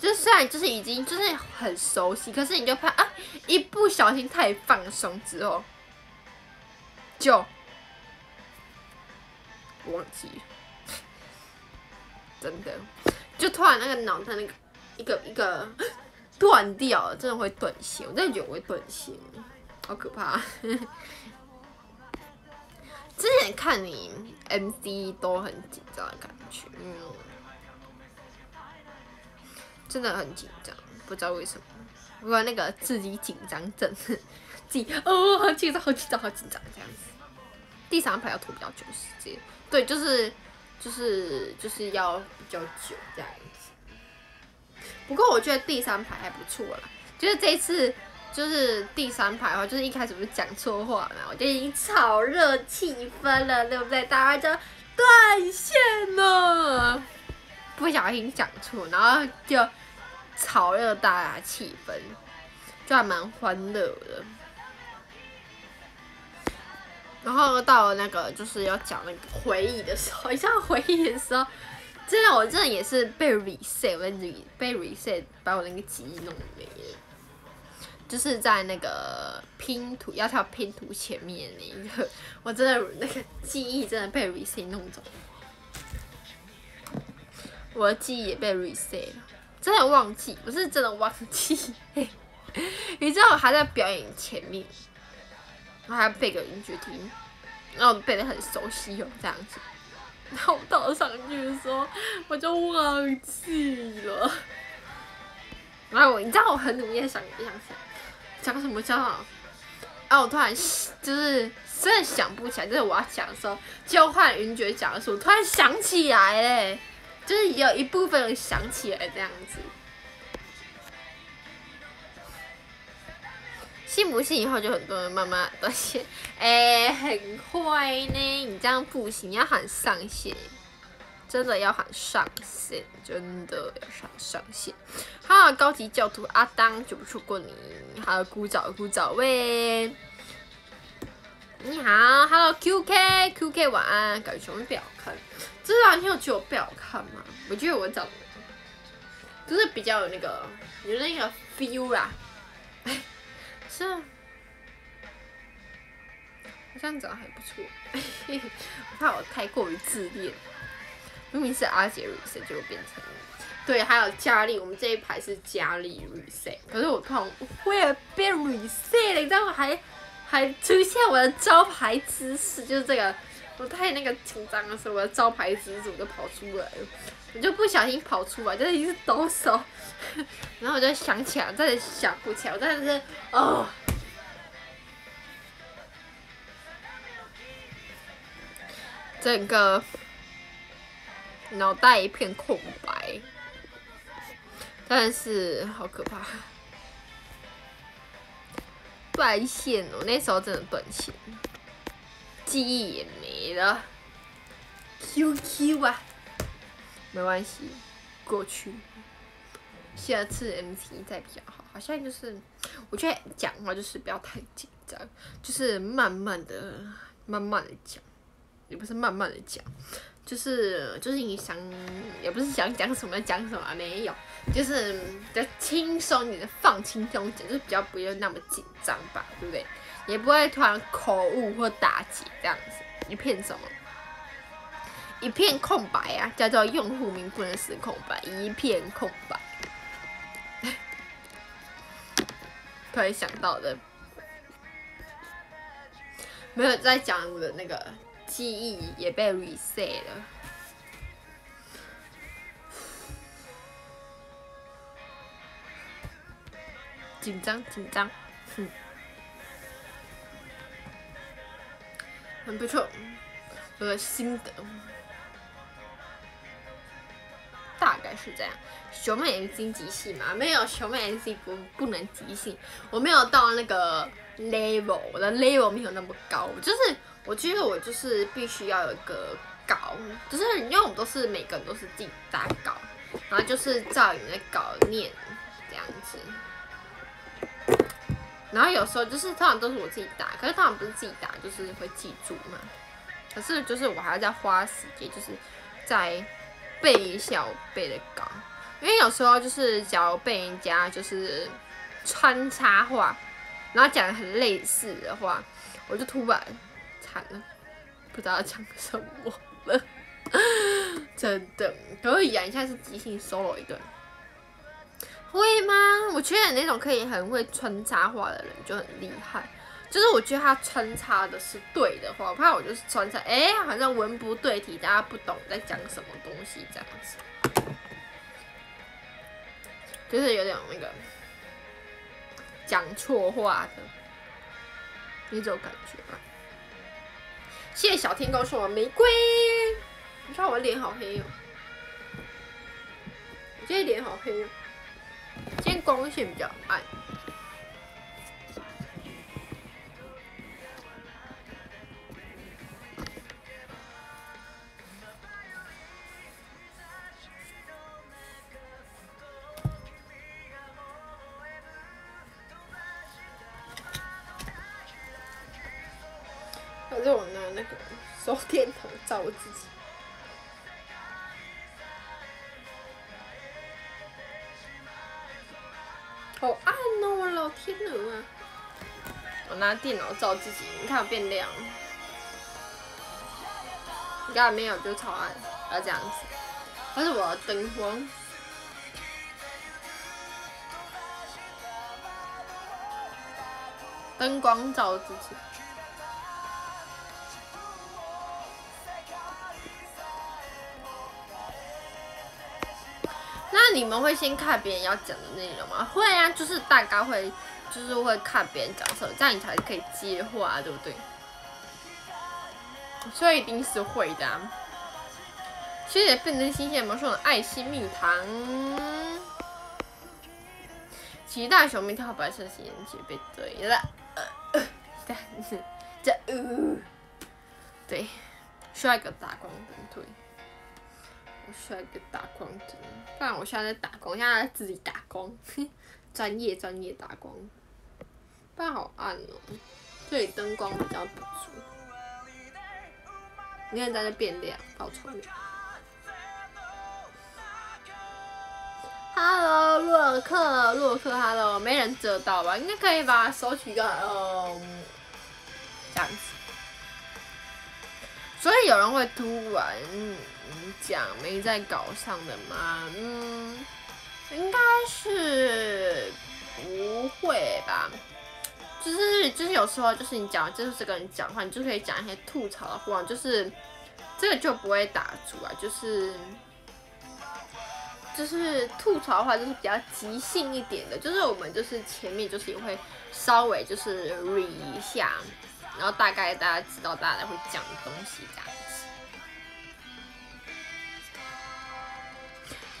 就是虽然就是已经就是很熟悉，可是你就怕啊，一不小心太放松之后，就忘记了，真的，就突然那个脑袋那个。一个一个断掉，真的会断线，我真的觉得我会断线，好可怕。之前看你 MC 都很紧张的感觉，嗯，真的很紧张，不知道为什么。不过那个自己紧张症，自己哦，好紧张，好紧张，好紧张这样子。第三排要拖比较久时间，对，就是就是就是要比较久这样。不过我觉得第三排还不错啦，就是这次就是第三排的话，就是一开始不是讲错话嘛，我就已经炒热气氛了，对不对？大家就断线了，不小心讲错，然后就炒热大家气氛，就还蛮欢乐的。然后到了那个就是要讲那个回忆的时候，一下回忆的时候。真的，我真的也是被 reset，被被 reset，把我那个记忆弄没了。就是在那个拼图要跳拼图前面那个，我真的那个记忆真的被 reset 弄走。我的记忆也被 reset 了，真的忘记，不是真的忘记。你知道我还在表演前面，我还要背个音乐听，然后背的很熟悉哦，这样子。然后倒上去的时候，我就忘记了。然后我，你知道我很努力想想想讲什么叫？啊，我突然就是真的想不起来，就是我要讲的时候，交换云爵讲的时候，突然想起来嘞，就是有一部分人想起来这样子。信不信以后就很多人慢慢断线，哎，很快呢。你这样不行，要喊上线，真的要喊上线，真的要喊上线。哈，高级教徒阿当就不错过你，还有古早古早喂，你好，Hello QK，QK 晚安，感觉什么不好看？这两天有觉得我不好看吗？我觉得我长得就是比较有那个有那个 feel 啦。是啊，好像长得还不错，我怕我太过于自恋。明明是阿杰 reset 就变成，对，还有佳丽，我们这一排是佳丽绿色可是我突然为了变绿色了，你知道吗？还还出现我的招牌姿势，就是这个，我太那个紧张的时候，我的招牌姿势我就跑出来了，我就不小心跑出来，就是一直抖手。然后我就想起来，真的想不起来，我真的是哦，整个脑袋一片空白，真的是好可怕，断线哦！那时候真的断线，记忆也没了，QQ 啊，没关系，过去。下次 MC 再比较好，好像就是，我觉得讲话就是不要太紧张，就是慢慢的、慢慢的讲，也不是慢慢的讲，就是就是你想，也不是想讲什么讲什么，没有，就是比较轻松，你的放轻松讲，就是比较不用那么紧张吧，对不对？也不会突然口误或打结这样子，一片什么？一片空白啊，叫做用户名不能是空白，一片空白。突然想到的，没有在讲我的那个记忆也被 reset 了，紧张紧张，哼，很不错，我的心得。大概是这样，熊妹经即兴嘛？没有，熊妹 NC 不不能即兴，我没有到那个 level，我的 level 没有那么高，就是我觉得我就是必须要有一个稿，就是因为我们都是每个人都是自己打稿，然后就是照你的稿念这样子，然后有时候就是通常都是我自己打，可是通常不是自己打，就是会记住嘛，可是就是我还要再花时间，就是在。背一下我背的稿，因为有时候就是假如被人家就是穿插话，然后讲的很类似的话，我就突然惨了，不知道讲什么了，真的可以啊！你现在是即兴 solo 一段，会吗？我觉得那种可以很会穿插话的人就很厉害。就是我觉得他穿插的是对的话，我怕我就是穿插，哎，好像文不对题，大家不懂在讲什么东西这样子，就是有点那个讲错话的那种感觉吧。谢谢小天公送我玫瑰，你看我脸好黑哦，我今天脸好黑哦，今天光线比较暗。反正我拿那个手电筒照我自己，好暗哦！我老天鹅啊！我拿电脑照自己，你看变亮，你看没有就超暗，要这样子。但是我要灯光，灯光照自己。那你们会先看别人要讲的内容吗？会啊，就是大概会，就是会看别人讲什么，这样你才可以接话，对不对？所以一定是会的。谢谢变成新鲜魔兽的爱心蜜糖。期待小明跳白色情人节被怼了。但 是这呃，对，需要一个打光灯对。需要一个打光灯，不然我现在在打光，现在自己打工，专业专业打光，不然好暗哦，这里灯光比较不足。你看在这变亮，好丑。Hello，洛克，洛克，Hello，没人遮到吧？应该可以吧？收取个，嗯，这样子。所以有人会突然。讲没在稿上的吗？嗯，应该是不会吧。就是就是有时候就是你讲就是这个人讲话，你就可以讲一些吐槽的话，就是这个就不会打住啊。就是就是吐槽的话，就是比较即兴一点的。就是我们就是前面就是也会稍微就是 re 一下，然后大概大家知道大家会讲的东西这样。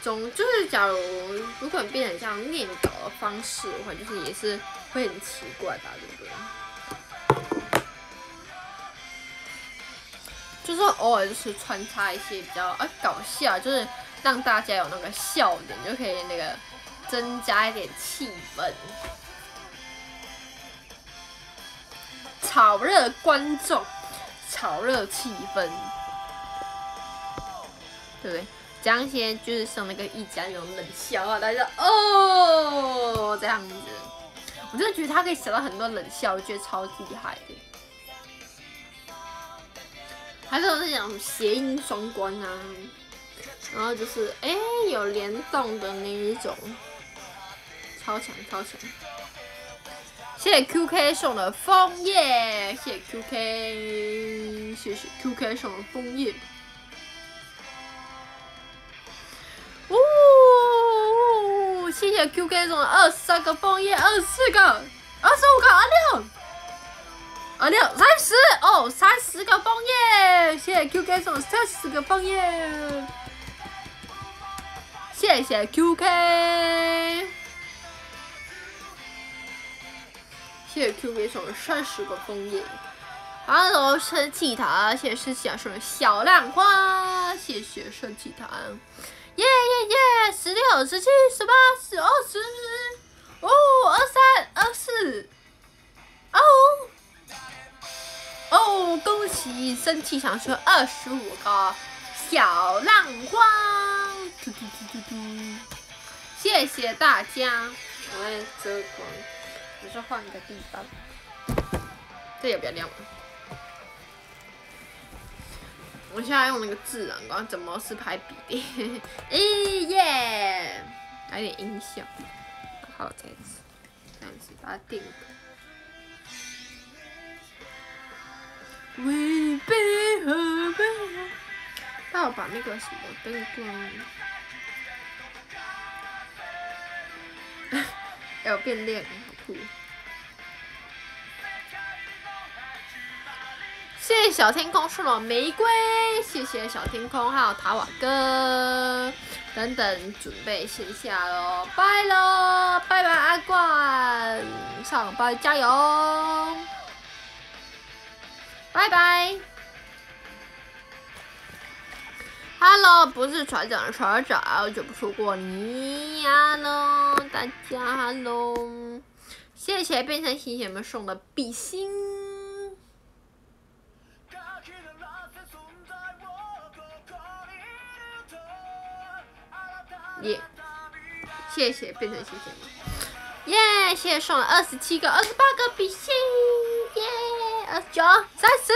总就是，假如如果你变成像念稿的方式的话，就是也是会很奇怪吧，对不对？就是偶尔就是穿插一些比较啊搞笑，就是让大家有那个笑点，就可以那个增加一点气氛，炒热观众，炒热气氛，对不对？讲一些就是像那个一家那种冷笑话，大家哦这样子，我真的觉得他可以想到很多冷笑，我觉得超厉害的。还是有那种谐音双关啊，然后就是哎、有联动的那一种，超强超强。谢谢 QK 送的枫叶，谢谢 QK，谢谢 QK 送的枫叶。哦，谢谢 QK 送的二十三个枫叶，二十四个，二十五个，二六，二六，三十哦，三十个枫叶，谢谢 QK 送的三十个枫叶，谢谢 QK。谢谢 Q K 送三十个枫叶，Hello 生气糖，谢谢生气送小浪花，谢谢生气糖，耶耶耶，十六、十七、十八、十二、十，哦，二三、二四，哦，哦，恭喜生气糖送二十五个小浪花，嘟嘟嘟嘟嘟，谢谢大家，我来遮光。我是换一个地方，这也比较亮了。我现在用那个自然光，怎么是拍笔电？咦耶！来点音效，好，这样子，这样子把它定格。为悲和悲，那我把那个什么灯光。哎，我变亮了，好酷！谢谢小天空送了玫瑰，谢谢小天空，还有塔瓦哥等等，准备线下喽，拜喽，拜拜阿冠，上班加油，拜拜。Hello，不是船长，船长，好久不说过你呀喽，大家 Hello，谢谢变成星星们送的比心，耶、谢谢变成星星们，耶、谢谢送了二十七个、二十八个比心，耶、二十九、三十，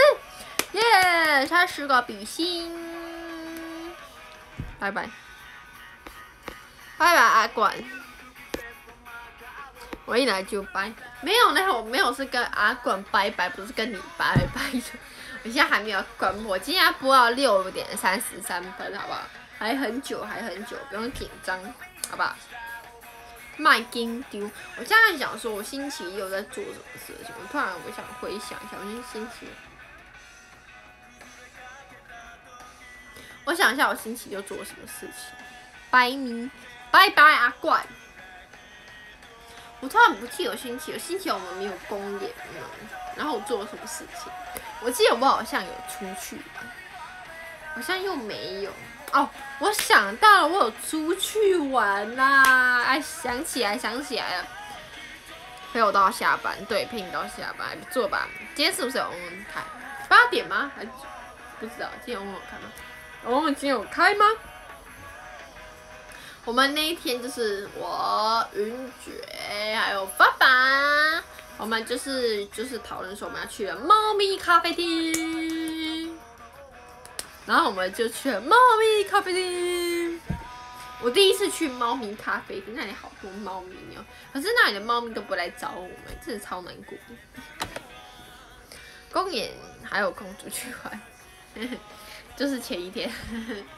耶，三十个比心。拜拜，拜拜阿管，我一来就拜，没有呢我没有是跟阿管拜拜，不是跟你拜拜的。我现在还没有关播，今天播到六点三十三分，好不好？还很久，还很久，不用紧张，好不好？卖金丢，我现在想说，我星期一有在做什么事情？我突然我想回想一下，我今天星期。我想一下，我星期六做了什么事情？拜咪，拜拜阿怪。我突然不记得星期，有星期我们没有公演嘛？然后我做了什么事情？我记得我好像有出去，好像又没有。哦，我想到了，我有出去玩啦！哎，想起来，想起来了。陪我到下班，对，陪你到下班，还不错吧？今天是不是有翁翁开？八点吗？还不知道，今天翁翁有开吗？我们今天有开吗？我们那一天就是我、云爵还有爸爸，我们就是就是讨论说我们要去的猫咪咖啡厅，然后我们就去了猫咪咖啡厅。我第一次去猫咪咖啡厅，那里好多猫咪哦，可是那里的猫咪都不来找我们，真的超难过。公演还有空出去玩。就是前一天，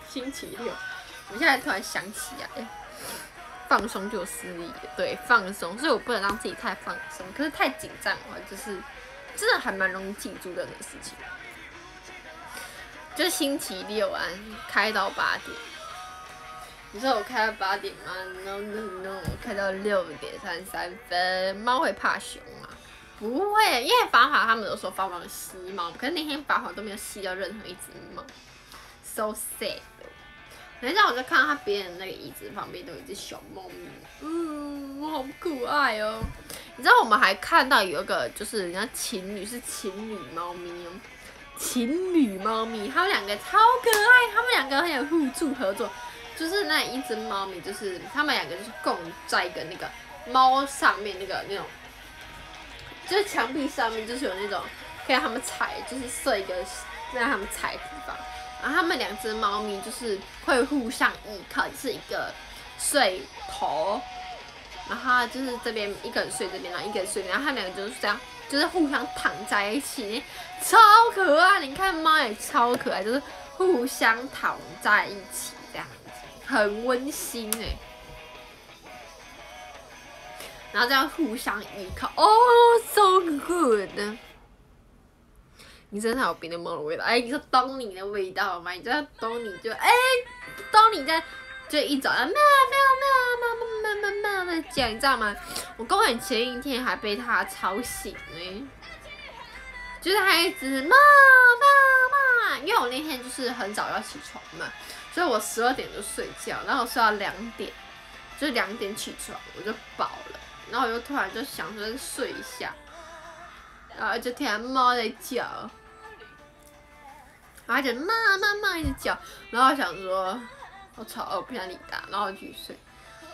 星期六，我现在突然想起来，放松就失忆了。对，放松，所以我不能让自己太放松，可是太紧张的话，就是真的还蛮容易记住的那事情。就星期六啊，开到八点。你知道我开到八点吗？No No No，我开到六点三十三分。猫会怕熊吗？不会，因为法法他们都说法法吸猫，可是那天法法都没有吸到任何一只猫，so sad。等一下我就看到他别人那个椅子旁边都有一只小猫咪，嗯，好可爱哦。你知道我们还看到有一个就是人家情侣是情侣猫咪哦，情侣猫咪，他们两个超可爱，他们两个很有互助合作，就是那一只猫咪就是他们两个就是共在一个那个猫上面那个那种。就是墙壁上面就是有那种可以让他们踩，就是设一个让他们踩的地方。然后他们两只猫咪就是会互相依靠，是一个睡头，然后就是这边一个人睡这边，然后一个人睡，然后他们两个就是这样，就是互相躺在一起，超可爱。你看猫也超可爱，就是互相躺在一起这样子，很温馨哎。然后这样互相依靠，哦，so good。你身上有别的猫的味道，哎，你说东尼的味道吗？你知道东尼就哎，东尼在就一早，上喵喵喵喵喵喵喵喵的叫，你知道吗？我公演前一天还被它吵醒呢。就是它一直喵喵喵，因为我那天就是很早要起床嘛，所以我十二点就睡觉，然后我睡到两点，就是两点起床，我就饱了，然后我就突然就想说睡一下，然后就听它猫在叫，然后就喵喵喵一直叫，然后想说。我操，我不想理他，然后继续睡，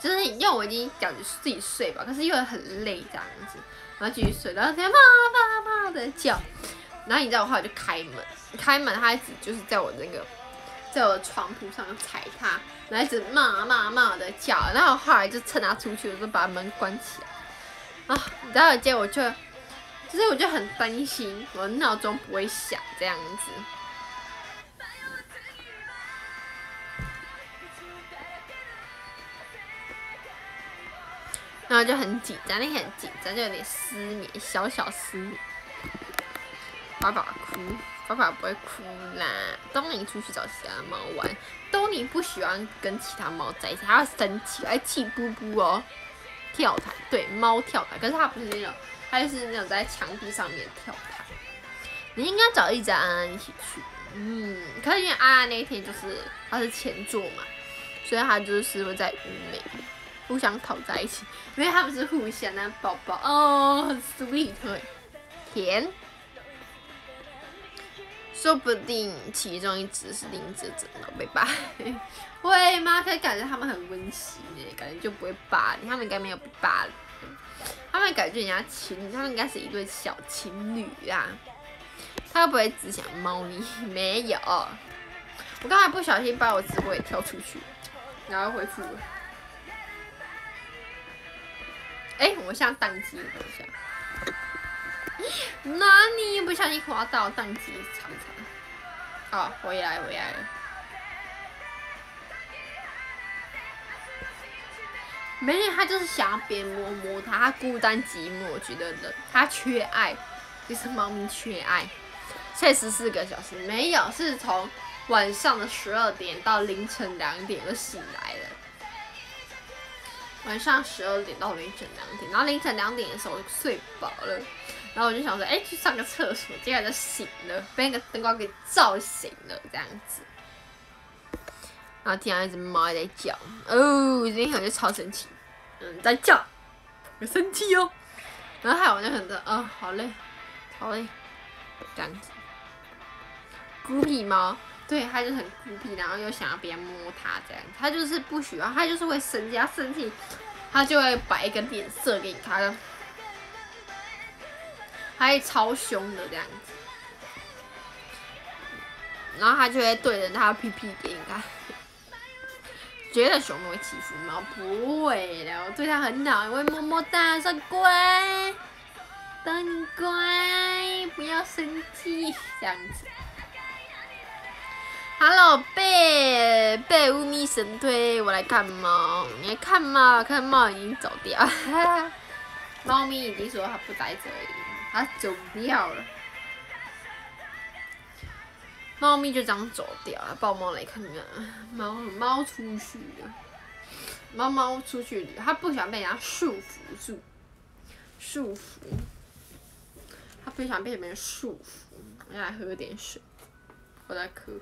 就是因为我已经感觉自己睡吧，可是又很累这样子，然后继续睡，然后听到骂骂骂的叫，然后你知道我后来就开门，开门它一直就是在我那个。在我的床铺上踩它，然后一直骂骂骂的叫，然后我后来就趁它出去，我就把门关起来。啊，然后结果就，其实我就很担心，我的闹钟不会响这样子，然后就很紧张，那天很紧张，就有点失眠，小小失眠，爸爸哭。爸爸不会哭啦。东尼出去找其他猫玩，东尼不喜欢跟其他猫在一起，他要生气，还气布布哦。跳台，对，猫跳台，可是它不是那种，它就是那种在墙壁上面跳台。你应该找一只安安一起去，嗯，可是因为安安那一天就是他是前座嘛，所以他就是会在屋内互相讨在一起，因为他们是互相的宝宝哦，很 sweet，甜。说不定其中一只是另一只真的被霸，会吗？可以感觉他们很温馨诶，感觉就不会霸凌，他们应该没有被霸凌，他们感觉人家情，他们应该是一对小情侣啊。他会不会只想猫咪？没有，我刚才不小心把我直播也跳出去，然后恢复了。哎，我像宕机了一下。那你不小心滑倒，宕机尝尝。好，回来回来了。没有，他就是想要别人摸摸他，他孤单寂寞，觉得冷，他缺爱，就是猫咪缺爱。睡十四个小时，没有，是从晚上的十二点到凌晨两点就醒来了。晚上十二点到凌晨两点，然后凌晨两点的时候我就睡饱了。然后我就想说，哎，去上个厕所，接下来就醒了，被那个灯光给照醒了，这样子。然后听到一只猫在叫，哦，今天我就超生气，嗯，在叫，我生气哦。然后还有我就很多，啊，好累，好累，这样子。孤僻猫，对，它就很孤僻，然后又想要别人摸它，这样，它就是不喜欢，它就是会生气，它生气，它就会摆一个脸色给你看。还超凶的这样子，然后他就会对着他屁屁给你看。觉得熊会欺负猫？不会的，我对它很好，我会么么哒，说乖，等乖，不要生气，这样子。Hello，贝贝乌咪神推，我来看猫，你来看猫，看猫已经走掉，猫咪已经说它不在这里。它走掉了，猫咪就这样走掉了。抱猫来看看，猫猫出去了，猫猫出去，它不喜欢被人家束缚住，束缚，它不想被别人束缚。我来喝点水，我在咳。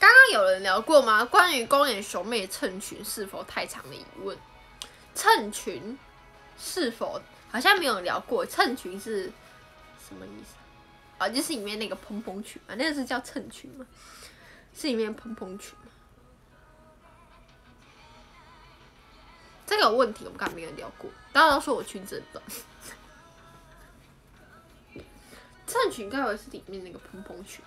刚刚有人聊过吗？关于公园熊妹衬裙是否太长的疑问。衬裙是否好像没有聊过？衬裙是什么意思？啊，就是里面那个蓬蓬裙啊，那个是叫衬裙吗？是里面蓬蓬裙吗？个有问题我们刚刚没有聊过，大家都说我裙子很短。衬裙该不会是里面那个蓬蓬裙？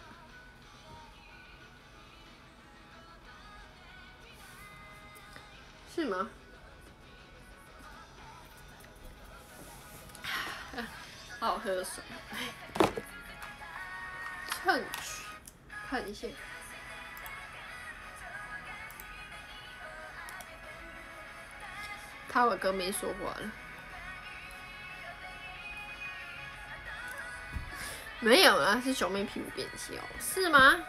是吗？好喝水。衬裙，看一下。他我哥没说话了。没有啊，是熊妹屁股变小，是吗？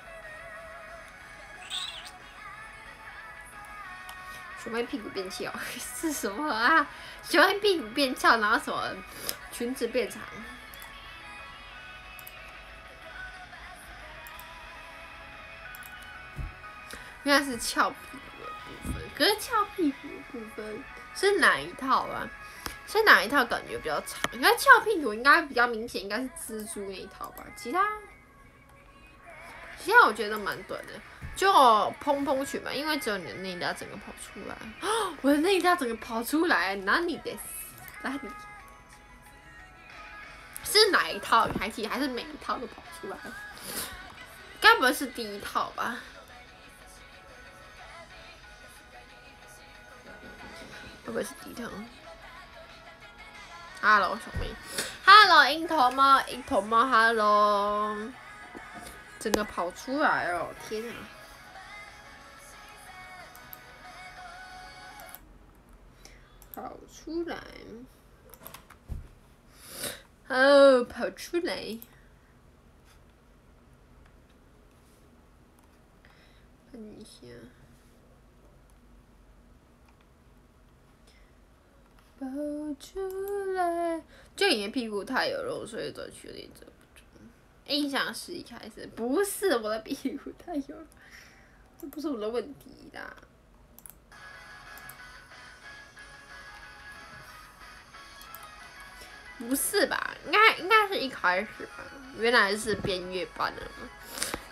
熊妹屁股变翘 是什么啊？喜欢屁股变翘，然后什么裙子变长？应该是翘屁股的部分，可是翘屁股的部分是哪一套啊？是哪一套感觉比较长？应该翘屁股应该比较明显，应该是蜘蛛那一套吧。其他，其他我觉得蛮短的，就蓬蓬裙嘛，因为只有你的内搭整个跑出来。我的内搭整个跑出来，哪里的？哪里？是哪一套？还记？还是每一套都跑出来？该不会是第一套吧？会不会是第一套？Hello，小妹。Hello，樱桃猫，樱桃猫，Hello。整个跑出来哦，天啊！跑出来。哦，跑出来。看一下。跑出来，就因为屁股太有肉，所以短裙有点遮不住。印象是一开始不是我的屁股太有，这不是我的问题啦。不是吧？应该应该是一开始吧？原来是边月班的吗？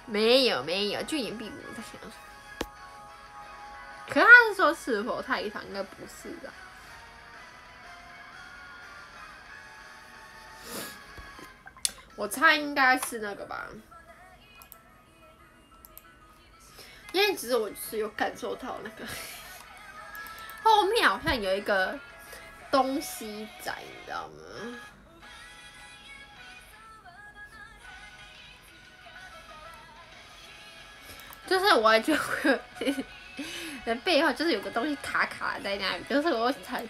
没有没有，就因为屁股太小。可他是说是否太长？应该不是的。我猜应该是那个吧，因为其实我是有感受到那个后面好像有一个东西在，你知道吗？就是我就的 背后就是有个东西卡卡在那里，就是我才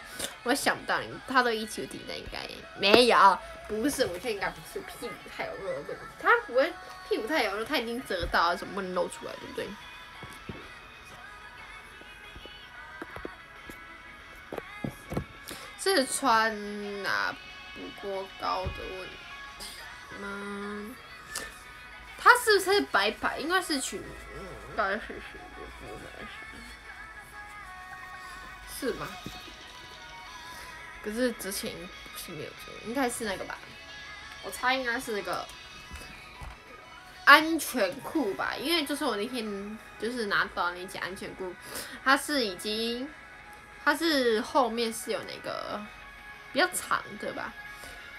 我想不到，他都一起提的应该没有。不是，我觉得应该不是屁股太有肉的问题，他不会屁股太有肉，他已经折到，怎么不能露出来，对不对？是穿哪不过高的问题吗？他是不是白白？应该是裙，嗯，应该是裙子不是？是吗？可是之前。是没有错，应该是那个吧，我猜应该是那个安全裤吧，因为就是我那天就是拿到那件安全裤，它是已经，它是后面是有那个比较长的吧，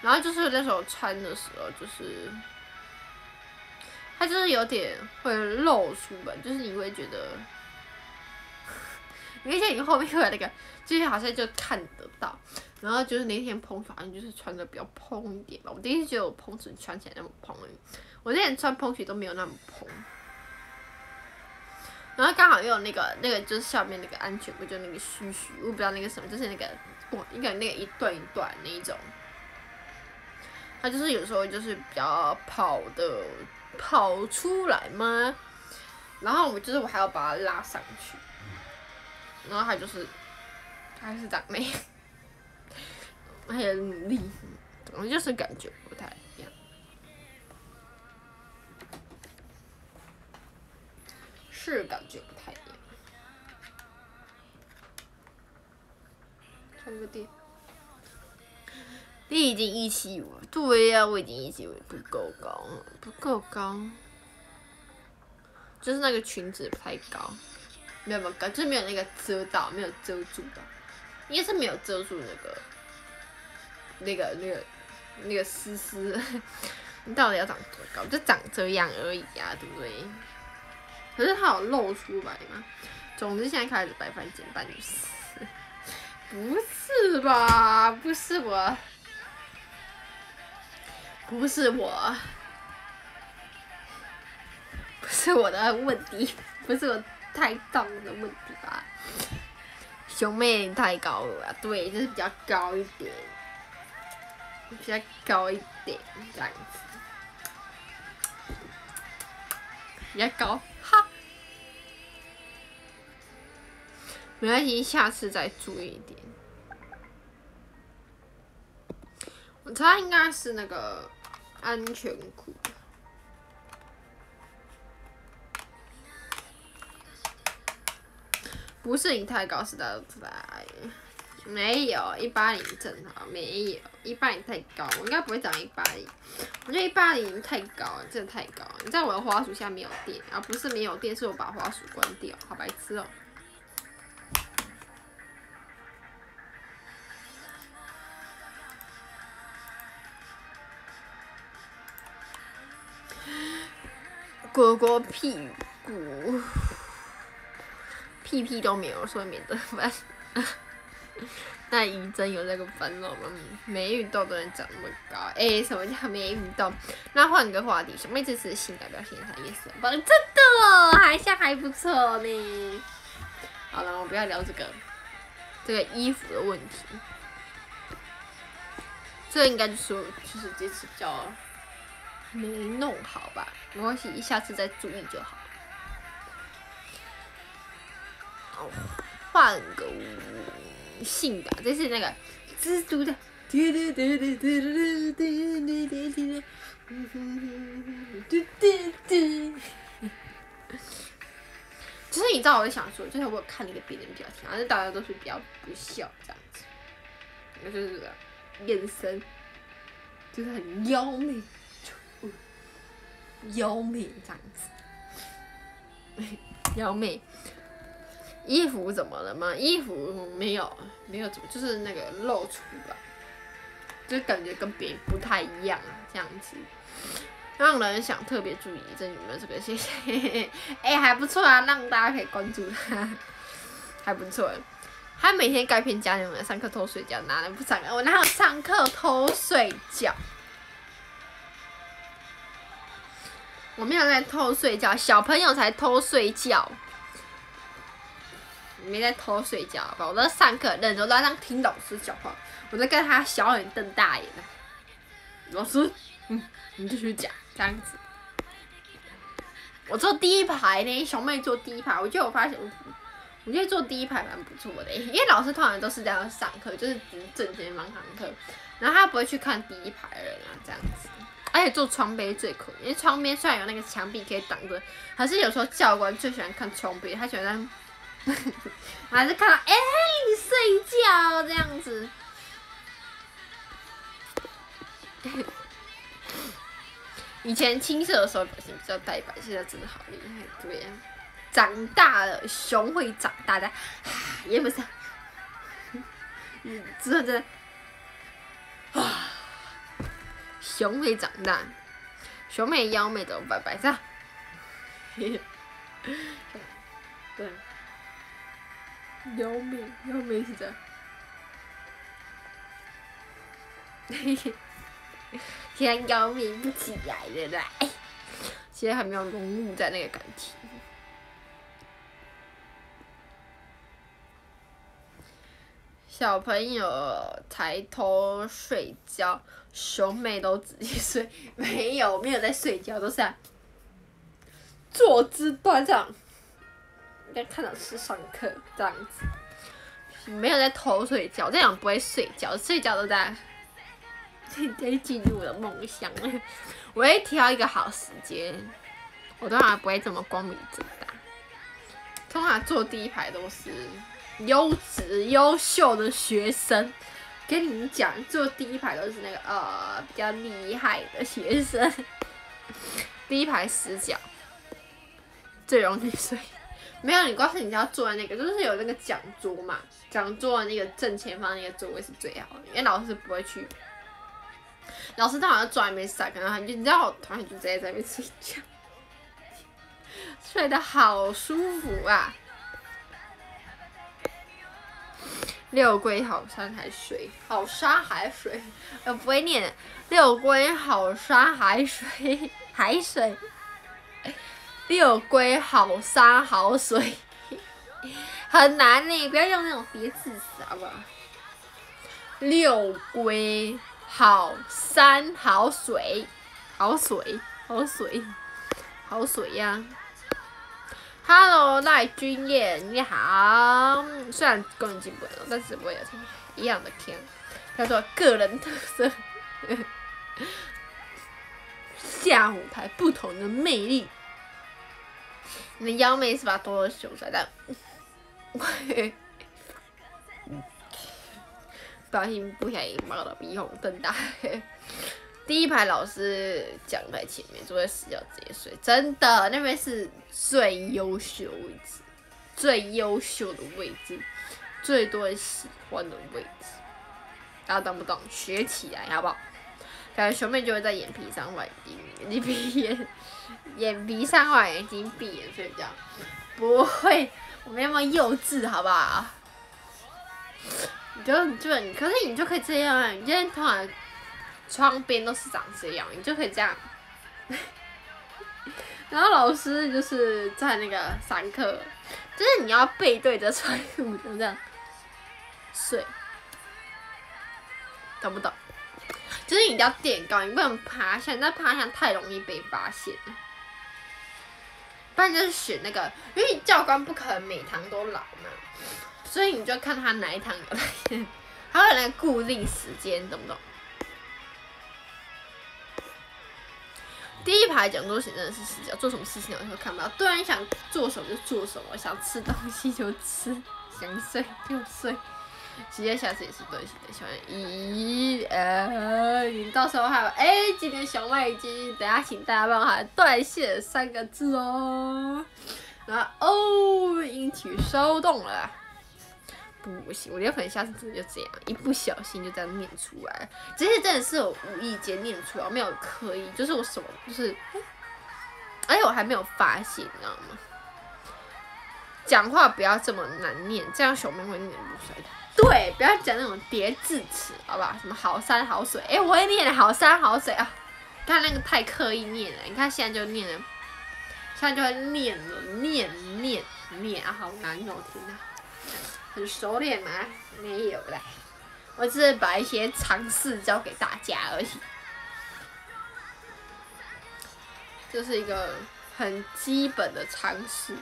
然后就是那时候穿的时候就是，它就是有点会露出吧，就是你会觉得，因为像你后面会有那个，就是好像就看得到。然后就是那天蓬反正就是穿的比较蓬一点吧。我第一次觉得我蓬裙穿起来那么蓬我之前穿蓬裙都没有那么蓬。然后刚好又有那个那个就是下面那个安全裤，就那个须须，我不知道那个什么，就是那个哇，应该那个一段一段那一种。它就是有时候就是比较跑的跑出来嘛。然后我就是我还要把它拉上去。然后它就是还是长那样。还有努力，反正就是感觉是感觉不太一样。充个电。你已经一七五，对呀，我已经一七五，不够高，不够高。就是那个裙子太高，没有没有高，就是没有那个遮到，没有遮住的。应该是没有遮住那个那个那个那个丝丝。你到底要长多高？就长这样而已啊，对不对？可是它有露出来吗？总之现在开始白饭减半就是。不是吧？不是我，不是我，不是我的问题，不是我太重的问题吧？胸妹太高了，对，就是比较高一点，比较高一点这样子，比较高。没关系，下次再注意一点。我猜应该是那个安全裤，不是你太高，是他来。没有一八零正好，没有一八零太高，我应该不会长一八零。我觉得一八零太高，真的太高。你在我的花束下没有电，而不是没有电，是我把花束关掉，好白痴哦。果果屁股，屁屁都没有，所以免得烦。那怡真有那个烦恼吗？没运动都能长那么高？哎，什么叫没运动？那换个话题，小妹这次性感表现啥意思？真的，还像还不错呢。好了，我不要聊这个，这个衣服的问题。这应该就是就是这次比较。没弄好吧？没关系，下次再注意就好。哦，换个性感，这是那个蜘蛛的。嘟嘟嘟嘟嘟嘟嘟嘟嘟嘟嘟嘟嘟嘟嘟。其实你知道我在想说，就是我有看那个别人表情，然后大家都是比较不笑这样子，就是这个眼神，就是很妖媚。妖媚这样子，妖媚，衣服怎么了吗？衣服没有，没有怎么，就是那个露出吧，就感觉跟别人不太一样这样子，让人想特别注意这你们这个？谢谢，哎还不错啊，让大家可以关注他，还不错，他每天改篇加油，上课偷睡觉，哪能不上课？我哪有上课偷睡觉？我没有在偷睡觉，小朋友才偷睡觉，没在偷睡觉吧？我在上课，认真在听老师讲话，我在跟他小眼瞪大眼的。老师，嗯，你继续讲，这样子。我坐第一排呢，小妹坐第一排，我觉得我发现，我觉得坐第一排蛮不错的，因为老师通常都是这样上课，就是只正前方上课，然后他不会去看第一排的人啊，这样子。而且坐窗边最可因为窗边虽然有那个墙壁可以挡着，还是有时候教官最喜欢看窗边，他喜欢，还是看到哎你睡觉这样子。以前青涩的时候表现比较呆板，现在真的好厉害，对呀。长大了，熊会长大的，也不是，嗯，真的真的，熊会长大，熊妹妖妹都拜拜上。对，妖妹妖妹是这，现在妖媚不起来了啦，现在还没有融入在那个感情。小朋友抬头睡觉。熊妹都直接睡，没有没有在睡觉，都是坐姿端正，应该看到是上课这样子，没有在偷睡觉，这样不会睡觉，睡觉都在在进入了梦乡。我会挑一个好时间，我当然不会这么光明正大。通常坐第一排都是优质优秀的学生。跟你们讲，坐第一排都是那个呃比较厉害的学生，第一排死角最容易睡，没有，你告诉你要坐在那个，就是有那个讲桌嘛，讲桌那个正前方那个座位是最好的，因为老师不会去。老师他好像坐在那边上，然后你知道我同学就直接在那边睡觉，睡得好舒服啊。六龟好山海水，好山海水，我不会念。六龟好山海水，海水。六龟好山好水，很难呢，不要用那种叠字词好不好？六龟好山好水，好水好水好水呀！Hello，赖君燕，你好。虽然功能进步了，但是我也是一样的天，叫做个人特色。下舞台不同的魅力。你的妖媚是把多多秀出来的，不小心不小心把我的鼻孔瞪大。第一排老师讲在前面，坐在死角直接睡，真的那边是最优秀位置，最优秀的位置，最多人喜欢的位置，大家懂不懂？学起来好不好？感觉熊妹就会在眼皮上画眼睛，闭眼，眼皮上画眼睛，闭眼睡觉，不会，我没那么幼稚，好不好？你就你就可是你就可以这样啊，你今天突然。窗边都是长这样，你就可以这样。然后老师就是在那个上课，就是你要背对着窗户这样睡，懂不懂？就是你要垫高，你不能趴下，你那趴下太容易被发现了。不然就是选那个，因为教官不可能每堂都来嘛，所以你就看他哪一堂有来，他有那个固定时间，懂不懂？第一排讲桌型真的是死角，做什么事情我都看不到。对，你想做什么就做什么，想吃东西就吃，想睡就睡。直接下次也是短信的小妹，咦呃，你到时候还有哎，今天小麦已经等下请大家帮我喊断线三个字哦。然后哦，引起骚动了。不行，我觉得可能下次真的就这样，一不小心就这样念出来。这些真的是我无意间念出来，没有刻意，就是我什么，就是，而且我还没有发现，你知道吗？讲话不要这么难念，这样小妹会念不出来。对，不要讲那种叠字词，好不好？什么好山好水，哎，我也念好山好水啊！看那个太刻意念了，你看现在就念了，现在就会念了，念念念啊，好难哦，天哪！很熟练吗？没有啦，我只是把一些常识教给大家而已。这是一个很基本的常识。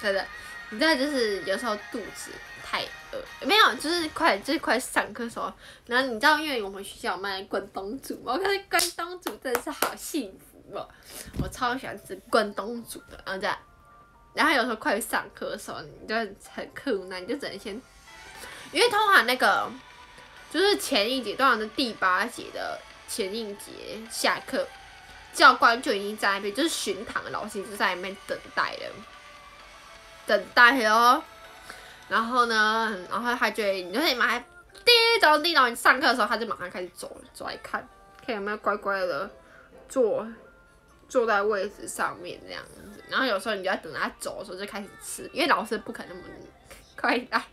真的，你知道就是有时候肚子太饿，没有，就是快就是快上课的时候，然后你知道，因为我们学校卖关东煮，我看关东煮真的是好幸福哦，我超喜欢吃关东煮的，然后这样。然后有时候快上课的时候，你就很困难，你就只能先，因为通常那个就是前一节，通常是第八节的前一节下课，教官就已经在那边，就是巡堂的老师就在那边等待了，等待哦。然后呢，然后他就你就可以马上滴走滴走，你上课的时候他就马上开始走走来看，看有没有乖乖的坐。坐在位置上面这样子，然后有时候你就要等他走的时候就开始吃，因为老师不可能那么快来，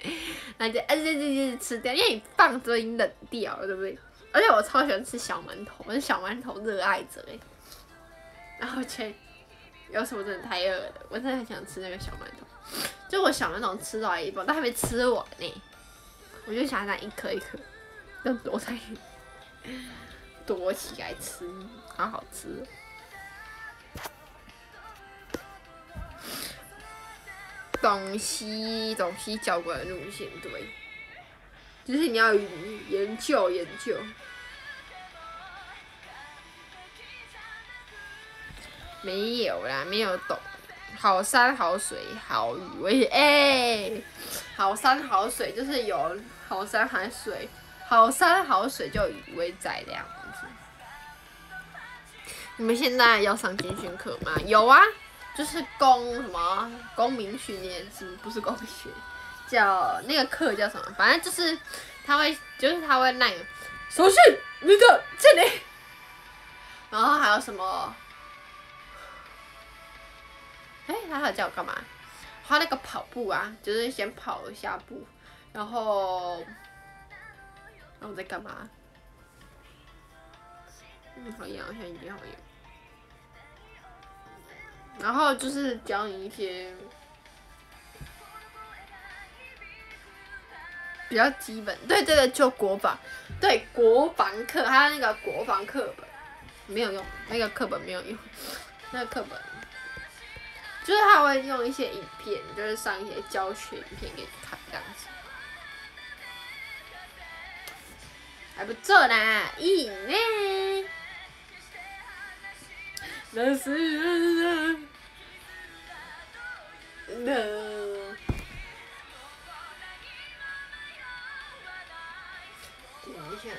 那就哎这这这吃掉，因为你放着已经冷掉了，对不对？而且我超喜欢吃小馒头，我是小馒头热爱者哎。然后且有时候真的太饿了，我真的很想吃那个小馒头，就我小馒头吃到一半，但还没吃完呢，我就想拿一颗一颗，就躲在躲起来吃，好好吃。东西东西教官的路线对，就是你要研究研究。没有啦，没有懂。好山好水好雨为 哎，好山好水就是有好山好水，好山好水就雨为在的样子。你们现在要上军训课吗？有啊，就是公什么公民训练，是不是公民训？叫那个课叫什么？反正就是他会，就是他会那个，首先那个这里，然后还有什么？哎，他还叫我干嘛？他那个跑步啊，就是先跑一下步，然后，然后在干嘛？嗯，好痒，现在已经好痒。然后就是教你一些比较基本，对对对，就国防，对国防课，还有那个国防课本没有用，那个课本没有用，那个课本就是他会用一些影片，就是上一些教学影片给你看这样子，还不错呢，咦呢？那是那。等一下，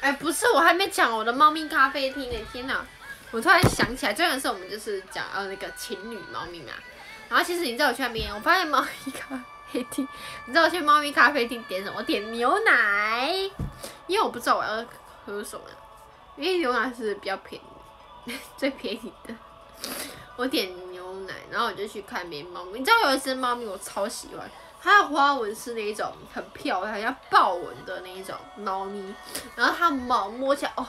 哎，不是，我还没讲我的猫咪咖啡厅呢！天哪，我突然想起来，这个是我们就是讲呃那个情侣猫咪嘛。然后其实你知道我去那边，我发现猫咪咖啡厅，你知道我去猫咪咖啡厅点什么？我点牛奶，因为我不知道我要喝什么，因为牛奶是比较便宜。最便宜的，我点奶，然后我就去看别猫咪。你知道有一只猫咪我超喜欢，它的花纹是那一种很漂亮，像豹纹的那一种猫咪。然后它毛摸起来哦，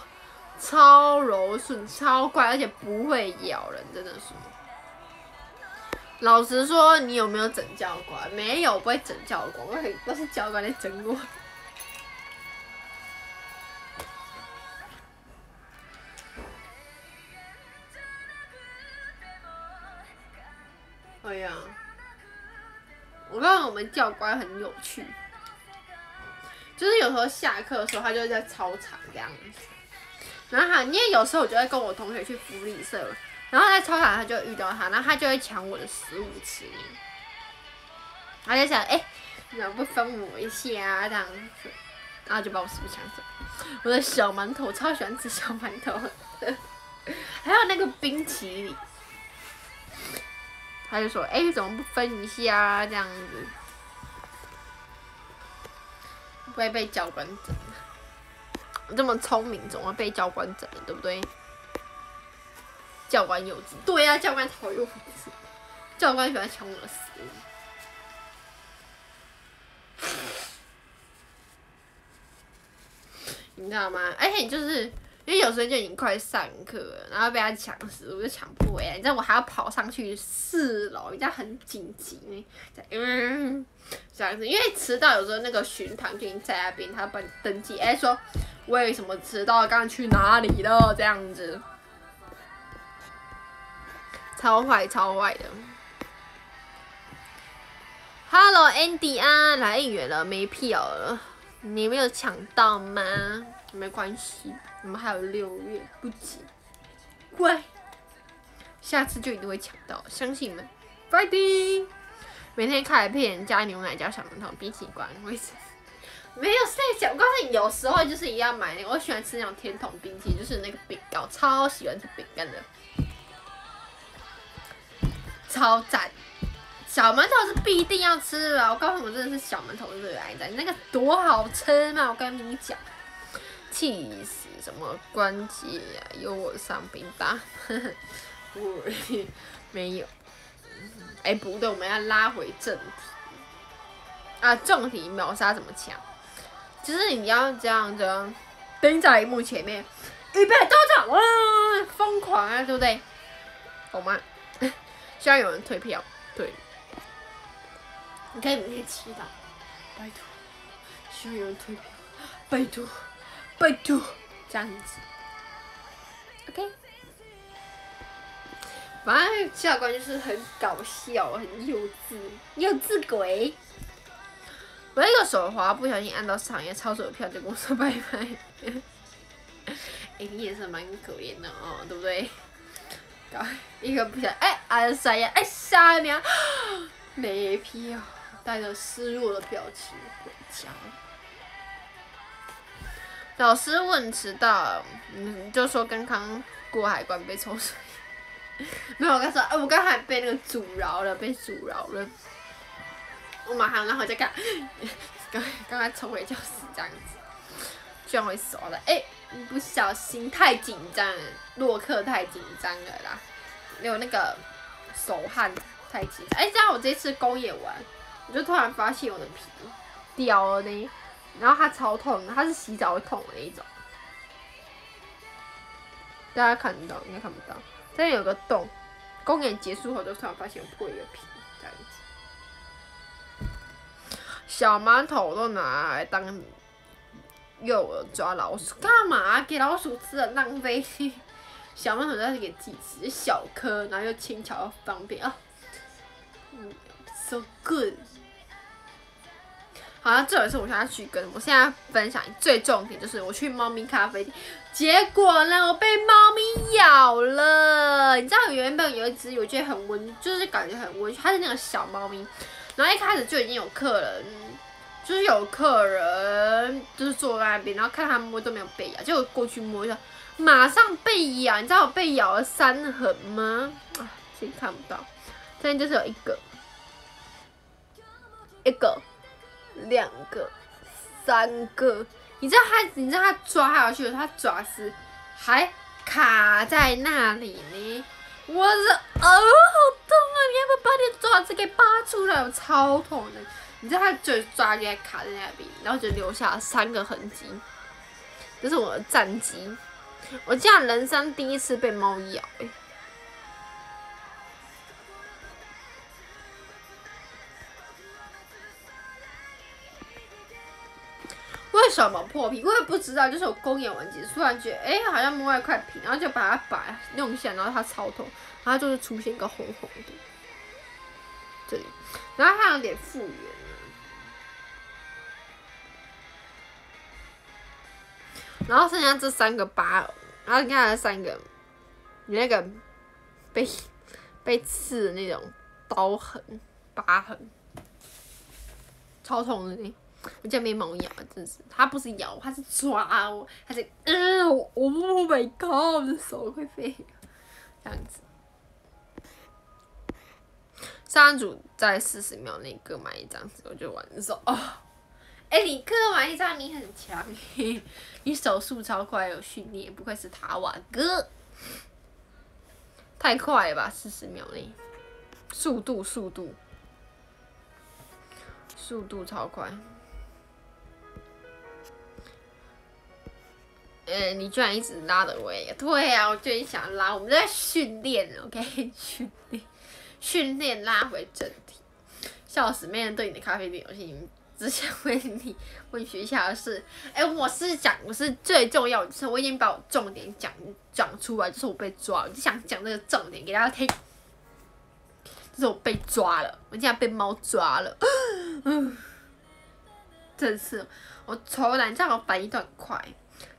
超柔顺，超乖，而且不会咬人，真的是。老实说，你有没有整教官？没有，不会整教官，我都是教官在整我。哎呀，我告诉我们教官很有趣，就是有时候下课的时候，他就会在操场这样子。然后他，因为有时候我就会跟我同学去福利社，然后在操场他就遇到他，然后他就会抢我的食物吃。他就想，哎，你怎么不分我一下？这样子，然后就把我食物抢走。我的小馒头，超喜欢吃小馒头，还有那个冰淇淋。他就说：“哎，怎么不分一下这样子？不会被教官整？这么聪明，怎么被教官整了？对不对？教官幼稚，对呀，教官好幼稚。教官喜欢抢我的食物，你知道吗？而且就是。”因为有时候就已经快上课了，然后被他抢食我就抢不回来，你知道我还要跑上去四楼，人家很紧急呢，嗯，这样子，因为迟到有时候那个巡堂就已经在那边，他帮你登记，哎，说为什么迟到，刚刚去哪里了，这样子，超坏超坏的。Hello Andy 啊，来应援了，没票了，你没有抢到吗？没关系。我们还有六月不急，乖，下次就一定会抢到，相信你们，fighting！每天开片加牛奶加小馒头，冰淇淋为什么？没有在想，我告诉你，有时候就是一样买那个，我喜欢吃那种甜筒冰淇淋，就是那个饼干，超喜欢吃饼干的，超赞！小馒头是必定要吃的，我告诉你，真的是小馒头热爱的，那个多好吃嘛！我跟你讲，气死！什么关节呀？有我上兵打，不，没有。哎，不对，我们要拉回正题。啊，正题秒杀怎么抢？就是你要这样子，盯在荧幕前面，预备，到场，哇，疯狂啊，对不对？懂吗？希望有人退票，对。你可以明天祈祷，拜托，希望有人退票，拜托，拜托。这样子，OK。反正教官就是很搞笑，很幼稚，幼稚鬼。我一个手滑，不小心按到上页，超手票就跟我说拜拜。哎，你也是蛮可怜的哦，对不对？搞一个不小心，哎，按上页，哎，下一秒没票，带着失落的表情回家。老师问迟到，嗯，就说刚刚过海关被抽水，没有，我跟他说，哎，我刚才被那个阻挠了，被阻挠了。我马上然后再看，刚刚才冲回教室这样子，居然会耍了，哎，不小心太紧张，落课太紧张了啦，有那个手汗太紧张，哎，这样我这次公演完，我就突然发现我的皮掉了呢。然后它超痛，它是洗澡会痛的那一种。大家看得到应该看不到，这里有个洞。公演结束后就突然发现破一个皮，这样子。小馒头都拿来当诱饵抓老鼠，干嘛？给老鼠吃了浪费。小馒头在给自己吃，小颗，然后又轻巧又方便啊。嗯，so good。好像这也是我现在去跟我现在分享最重点就是我去猫咪咖啡店，结果呢我被猫咪咬了。你知道原本有一只我觉得很温，就是感觉很温，它是那种小猫咪。然后一开始就已经有客人，就是有客人就是坐在那边，然后看他摸都没有被咬，结果过去摸一下，马上被咬。你知道我被咬了三痕吗？啊，自己看不到，这边就是有一个，一个。两个，三个，你知道他，你知道他抓下去，他爪子还卡在那里呢。我是，哦，好痛啊！你要不要把你的爪子给拔出来？我超痛的。你知道他嘴抓起来卡在那边，然后就留下三个痕迹。这是我的战绩。我竟然人生第一次被猫咬，哎。为什么破皮？我也不知道，就是我公演完结，突然觉得，哎，好像摸到一块皮，然后就把它拔弄下，然后它超痛，然后就是出现一个红红的，这里，然后它有点复原了，然后剩下这三个疤，然后你看这三个，你那个被被刺的那种刀痕、疤痕，超痛的。我竟然被猫咬，真是！它不是咬，它是抓我，它是嗯，Oh my god，我的手会飞，这样子。上组在四十秒内各买一张，我就完手。哦，哎，你各买一张，你很强，你手速超快，有训练，不愧是塔瓦哥。太快了吧，四十秒内，速度速度，速度超快。嗯，你居然一直拉的我也对呀，我最近想拉，我们在训练，OK，训练，训练拉回正题。笑死，没人对你的咖啡店有兴趣，只想问你问学校的事。哎，我是讲，我是最重要的是，我已经把我重点讲讲出来，就是我被抓，我就想讲这个重点给大家听。就是我被抓了，我竟然被猫抓了，嗯，真是，我从来这样我反应都很快。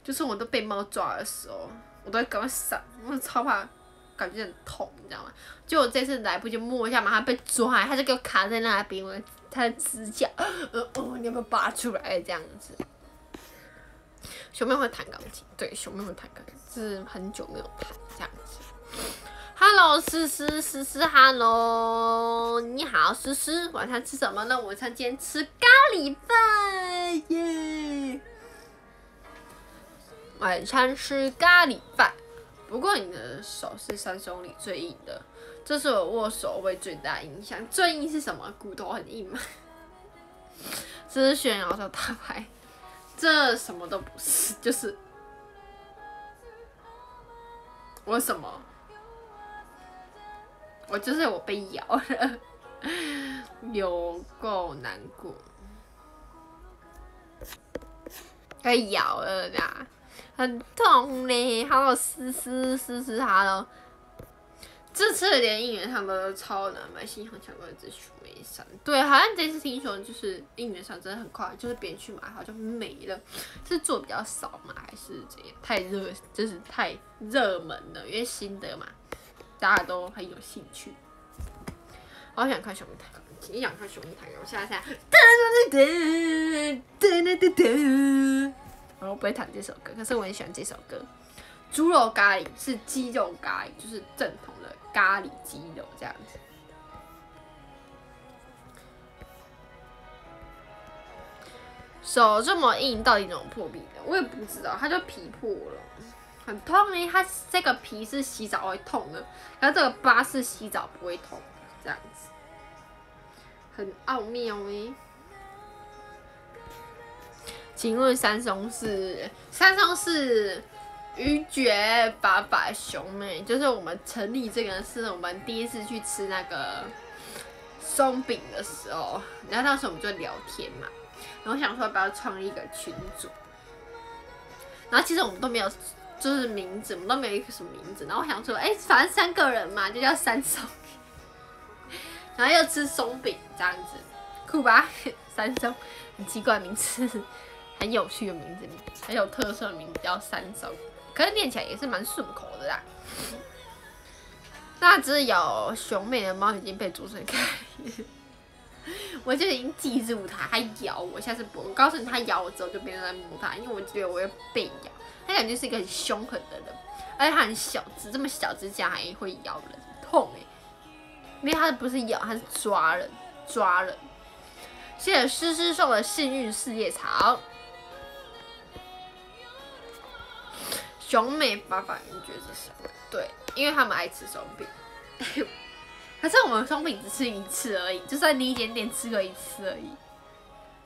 就是我都被猫抓的时候，我都会赶快闪，我超怕，感觉很痛，你知道吗？就我这次来不及摸一下，马上被抓，它就给我卡在那边，我它的指甲，呃哦，你要不要拔出来这样子？熊妹会弹钢琴，对，熊妹会弹钢琴，是很久没有弹这样子。Hello，思思思思，Hello，你好，思思，晚上吃什么呢？晚上今天吃咖喱饭，耶。晚餐吃咖喱饭，不过你的手是三兄里最硬的，这是我握手位最大影响。最硬是什么？骨头很硬吗？这是炫耀的大牌，这什么都不是，就是我什么？我就是我被咬了，有够难过，被咬了啦！很痛嘞，Hello，思思思思，Hello，这次连应援上都超难买，幸好抢到一只熊没上。对，好像这次听说就是应援上真的很快，就是别人去买好像没了，是做比较少嘛，还是怎样？太热，就是太热门了，因为新的嘛，大家都很有兴趣。好想看熊妹弹琴，想看熊妹弹琴，我现在现在噔噔噔噔噔噔我不会弹这首歌，可是我很喜欢这首歌。猪肉咖喱是鸡肉咖喱，就是正统的咖喱鸡肉这样子。手这么硬，到底怎么破皮的？我也不知道，它就皮破了，很痛诶。它这个皮是洗澡会痛的，然后这个疤是洗澡不会痛，这样子，很奥妙诶。请问三松是三松是鱼绝法法兄妹，就是我们成立这个是我们第一次去吃那个松饼的时候，然后当时候我们就聊天嘛。然后想说不要创立一个群组，然后其实我们都没有就是名字，我们都没有一个什么名字。然后我想说，哎，反正三个人嘛，就叫三松，然后又吃松饼这样子，酷吧？三松，很奇怪名字，很有趣的名字，很有特色的名字叫三松，可是念起来也是蛮顺口的啦。那只有熊妹的猫已经被主持人开。我就已经记住它，它咬我，下次不，我告诉你，它咬我之后就别人在摸它，因为我觉得我会被咬。它感觉是一个很凶狠的人，而且它很小只，这么小指甲还会咬人，痛哎！因为它不是咬，它是抓人，抓人。谢谢诗诗送的幸运四叶草。熊美爸爸，你觉得是什么？对，因为他们爱吃松饼。可是我们松饼只吃一次而已，就算你一点点吃过一次而已。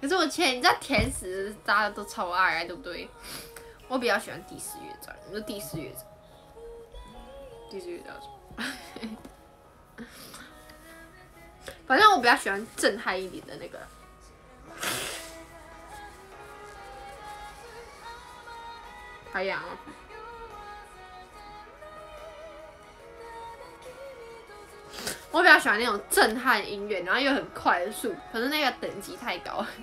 可是我前你知道甜食大家都超爱，对不对？我比较喜欢第四乐章，你说第四乐章，第四乐章？反正我比较喜欢震撼一点的那个。海洋。我比较喜欢那种震撼音乐，然后又很快速，可是那个等级太高。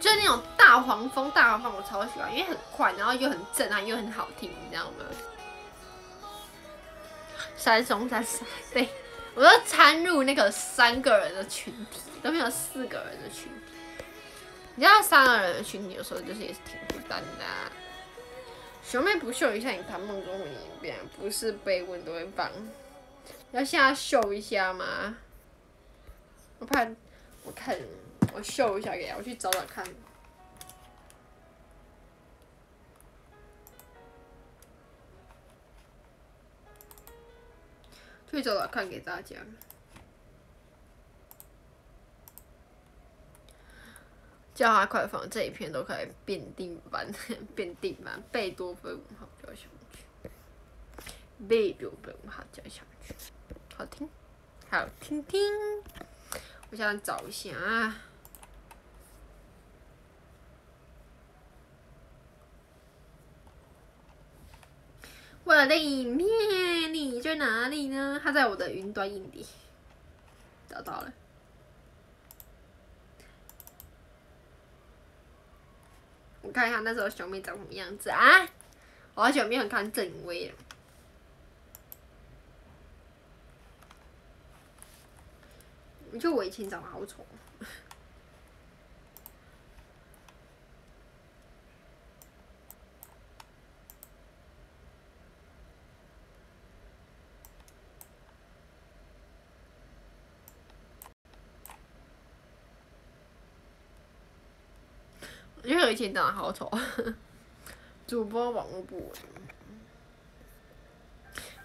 就是那种大黄蜂，大黄蜂我超喜欢，因为很快，然后又很震撼，又很好听，你知道吗？三松三三，对我都参入那个三个人的群体，都没有四个人的群体。你知道三个人的群体有时候就是也是挺孤单的。熊妹不秀一下，你看梦中会一遍，不是被问都会放。要现在秀一下吗？我怕，我看，我秀一下给他，我去找找看。去找找看给大家。叫他快放这一篇都可以变定版，变定版贝多芬好交响曲，贝多芬好交响。好听，好听听。我想找一下啊。我的影片你在哪里呢？它在我的云端影碟。找到了。我看一下那时候小妹长什么样子啊？我好久没有看郑薇了。我觉得我以前长得好丑。因为我以前长得好丑，主播网络不稳。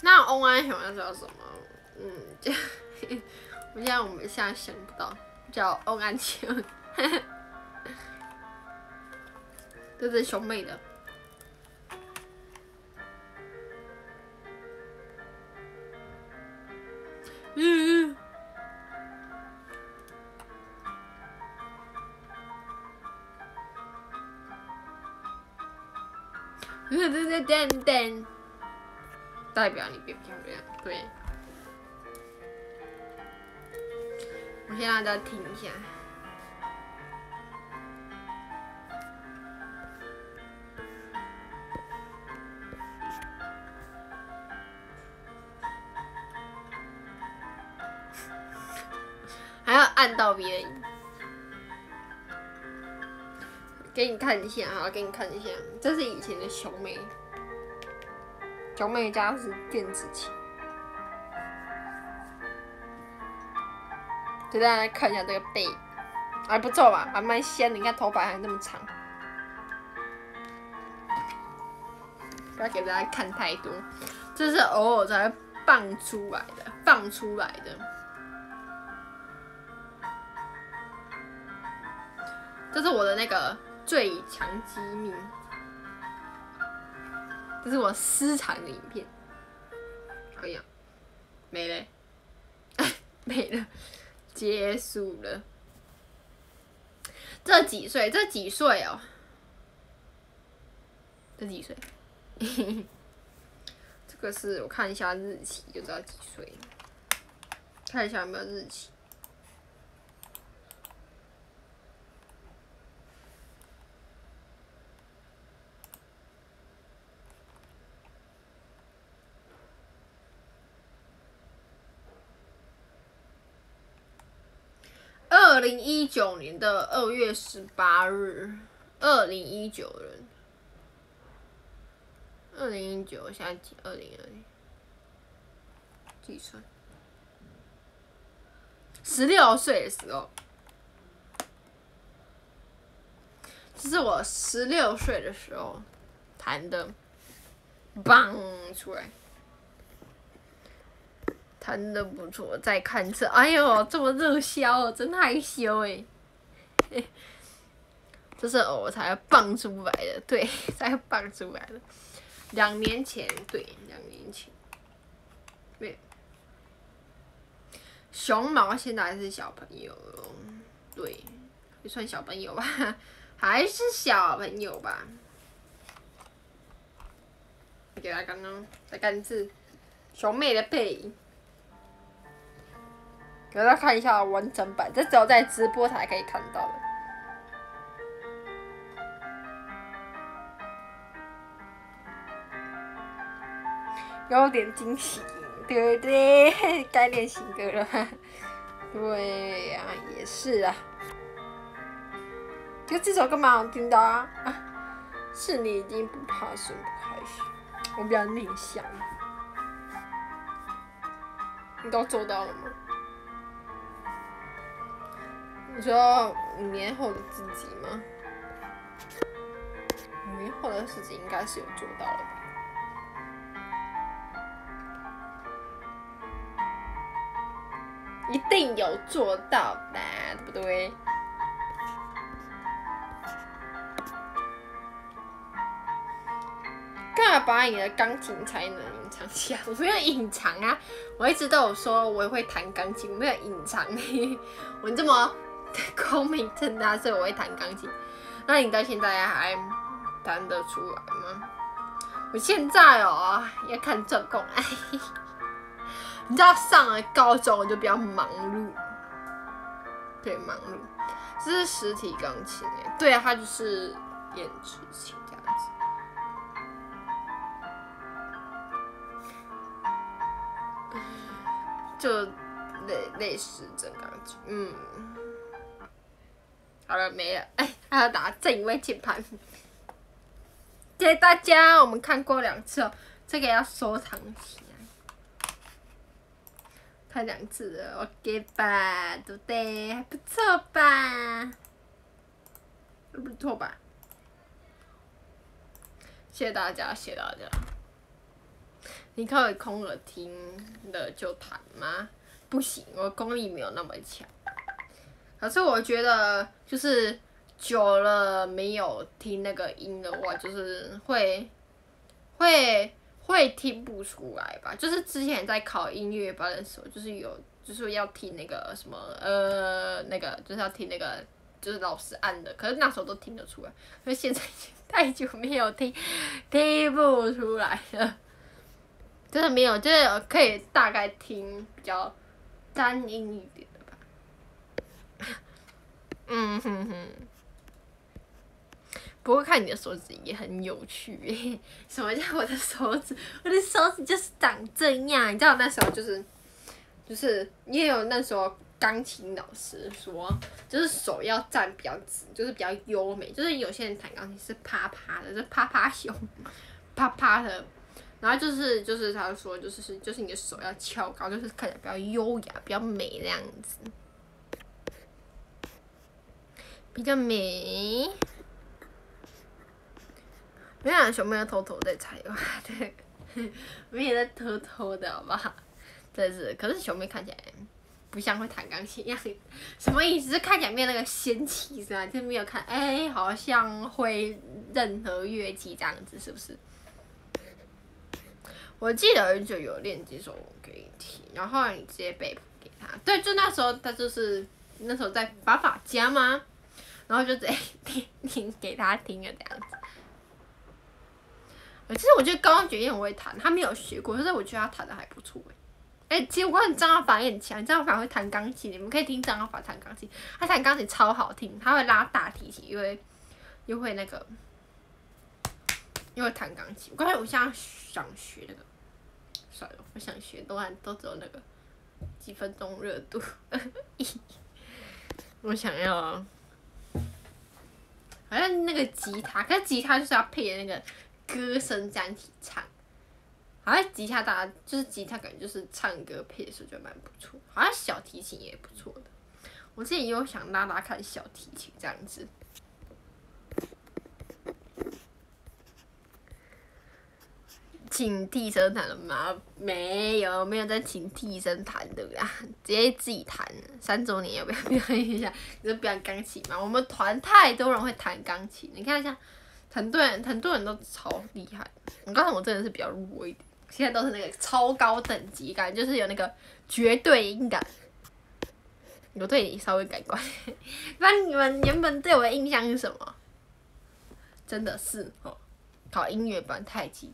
那欧安喜欢叫什么？嗯，这。我现在我们现在想不到，叫欧安晴，这是小妹的。我现在再听一下，还要按到别人。给你看一下哈，给你看一下，这是以前的熊妹，熊妹家是电子琴。给大家看一下这个背，还不错吧？还蛮仙的，你看头发还那么长。不要给大家看太多，这是偶尔才放出来的，放出来的。这是我的那个最强机密，这是我私藏的影片。哎呀，没了，没了。结束了，这几岁？这几岁哦？这几岁？这个是我看一下日期就知道几岁，看一下有没有日期。二零一九年的二月十八日，二零一九人，二零一九现在几？二零二零，计算，十六岁的时候，这是我十六岁的时候弹的，棒出来。弹的不错，再看一次。哎呦，这么热销，真害羞哎！这是我才放出来的，对，才放出来的。两年前，对，两年前。对。熊猫现在还是小朋友，对，也算小朋友吧，还是小朋友吧。给他刚刚再看一次，熊妹的背影。给大家看一下完整版，这只有在直播才可以看到的。有点惊喜，对不对？该练习歌了。对呀，也是啊。就这首歌蛮好听的啊。是你已经不怕生不开心，我比较内向。你都做到了吗？你说五年后的自己吗？五年后的事情应该是有做到了吧？一定有做到的，对不对？干嘛把你的钢琴才能隐藏起来？我没有隐藏啊，我一直都有说我也会弹钢琴，我没有隐藏。我这么。光明正大，所以我会弹钢琴。那你到现在还弹得出来吗？我现在哦，要看状况。哎 你知道上了高中我就比较忙碌，对，忙碌。这是实体钢琴哎，对啊，它就是电子琴这样子，就类类似真钢琴，嗯。好了，没了。哎，还要打正位键盘。谢谢大家，我们看过两次哦，这个要收藏起来。看两次了，OK 吧？对不对？还不错吧？还不错吧？谢谢大家，谢谢大家。你可以空耳听的就弹吗？不行，我功力没有那么强。可是我觉得，就是久了没有听那个音的话，就是会会会听不出来吧。就是之前在考音乐班的时候，就是有就是要听那个什么呃那个就是要听那个就是老师按的，可是那时候都听得出来。可是现在已经太久没有听，听不出来了。真的没有，就是可以大概听比较单音一点。嗯哼哼，不过看你的手指也很有趣 什么叫我的手指？我的手指就是长这样。你知道那时候就是，就是也有那时候钢琴老师说，就是手要站比较直，就是比较优美。就是有些人弹钢琴是趴趴的，就趴趴熊，趴趴的。然后就是就是他说就是是就是你的手要翘高，就是看起来比较优雅、比较美那样子，比较美。没有、啊熊妹要偷偷在猜哇，对，没有在偷偷的好不好？真是，可是熊妹看起来不像会弹钢琴一样，什么意思？看起来没有那个仙气是吧？就没有看，哎，好像会任何乐器这样子，是不是？我记得就有练几首给你听，然后你直接背给他。对，就那时候他就是那时候在法法家吗，然后就直接 听听给他听的这样子。其实我觉得高中决也很会弹，他没有学过，但是我觉得他弹的还不错哎。哎，其实我很张阿法也很强，张阿法会弹钢琴，你们可以听张阿法弹钢琴，他弹钢琴超好听，他会拉大提琴，又会又会那个又会弹钢琴。我感觉我现在想学那个。算了，我想学，都还都只有那个几分钟热度。我想要，好像那个吉他，可是吉他就是要配的那个歌声这样子唱。好像吉他大家就是吉他，感觉就是唱歌配的时候就蛮不错。好像小提琴也不错的，我自己也有想拉拉看小提琴这样子。请替身弹了吗？没有，没有在请替身弹的啦，直接自己弹。三周年要不要表演一下？你说表演钢琴嘛？我们团太多人会弹钢琴，你看一下，很多人很多人都超厉害。我告诉我真的是比较弱一点，现在都是那个超高等级感，就是有那个绝对音感。我对你稍微改观。那你们原本对我的印象是什么？真的是哦，考音乐班太极。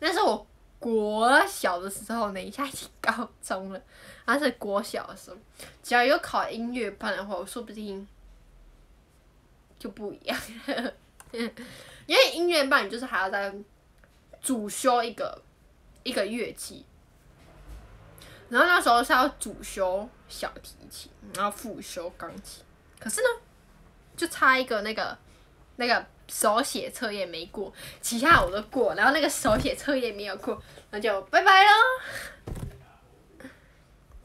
那是我国小的时候呢，一下已经高中了。那是国小的时候，只要有考音乐班的话，我说不定就不一样。因为音乐班就是还要再主修一个一个乐器，然后那时候是要主修小提琴，然后副修钢琴。可是呢，就差一个那个那个。手写测验没过，其他我都过，然后那个手写测验没有过，那就拜拜喽。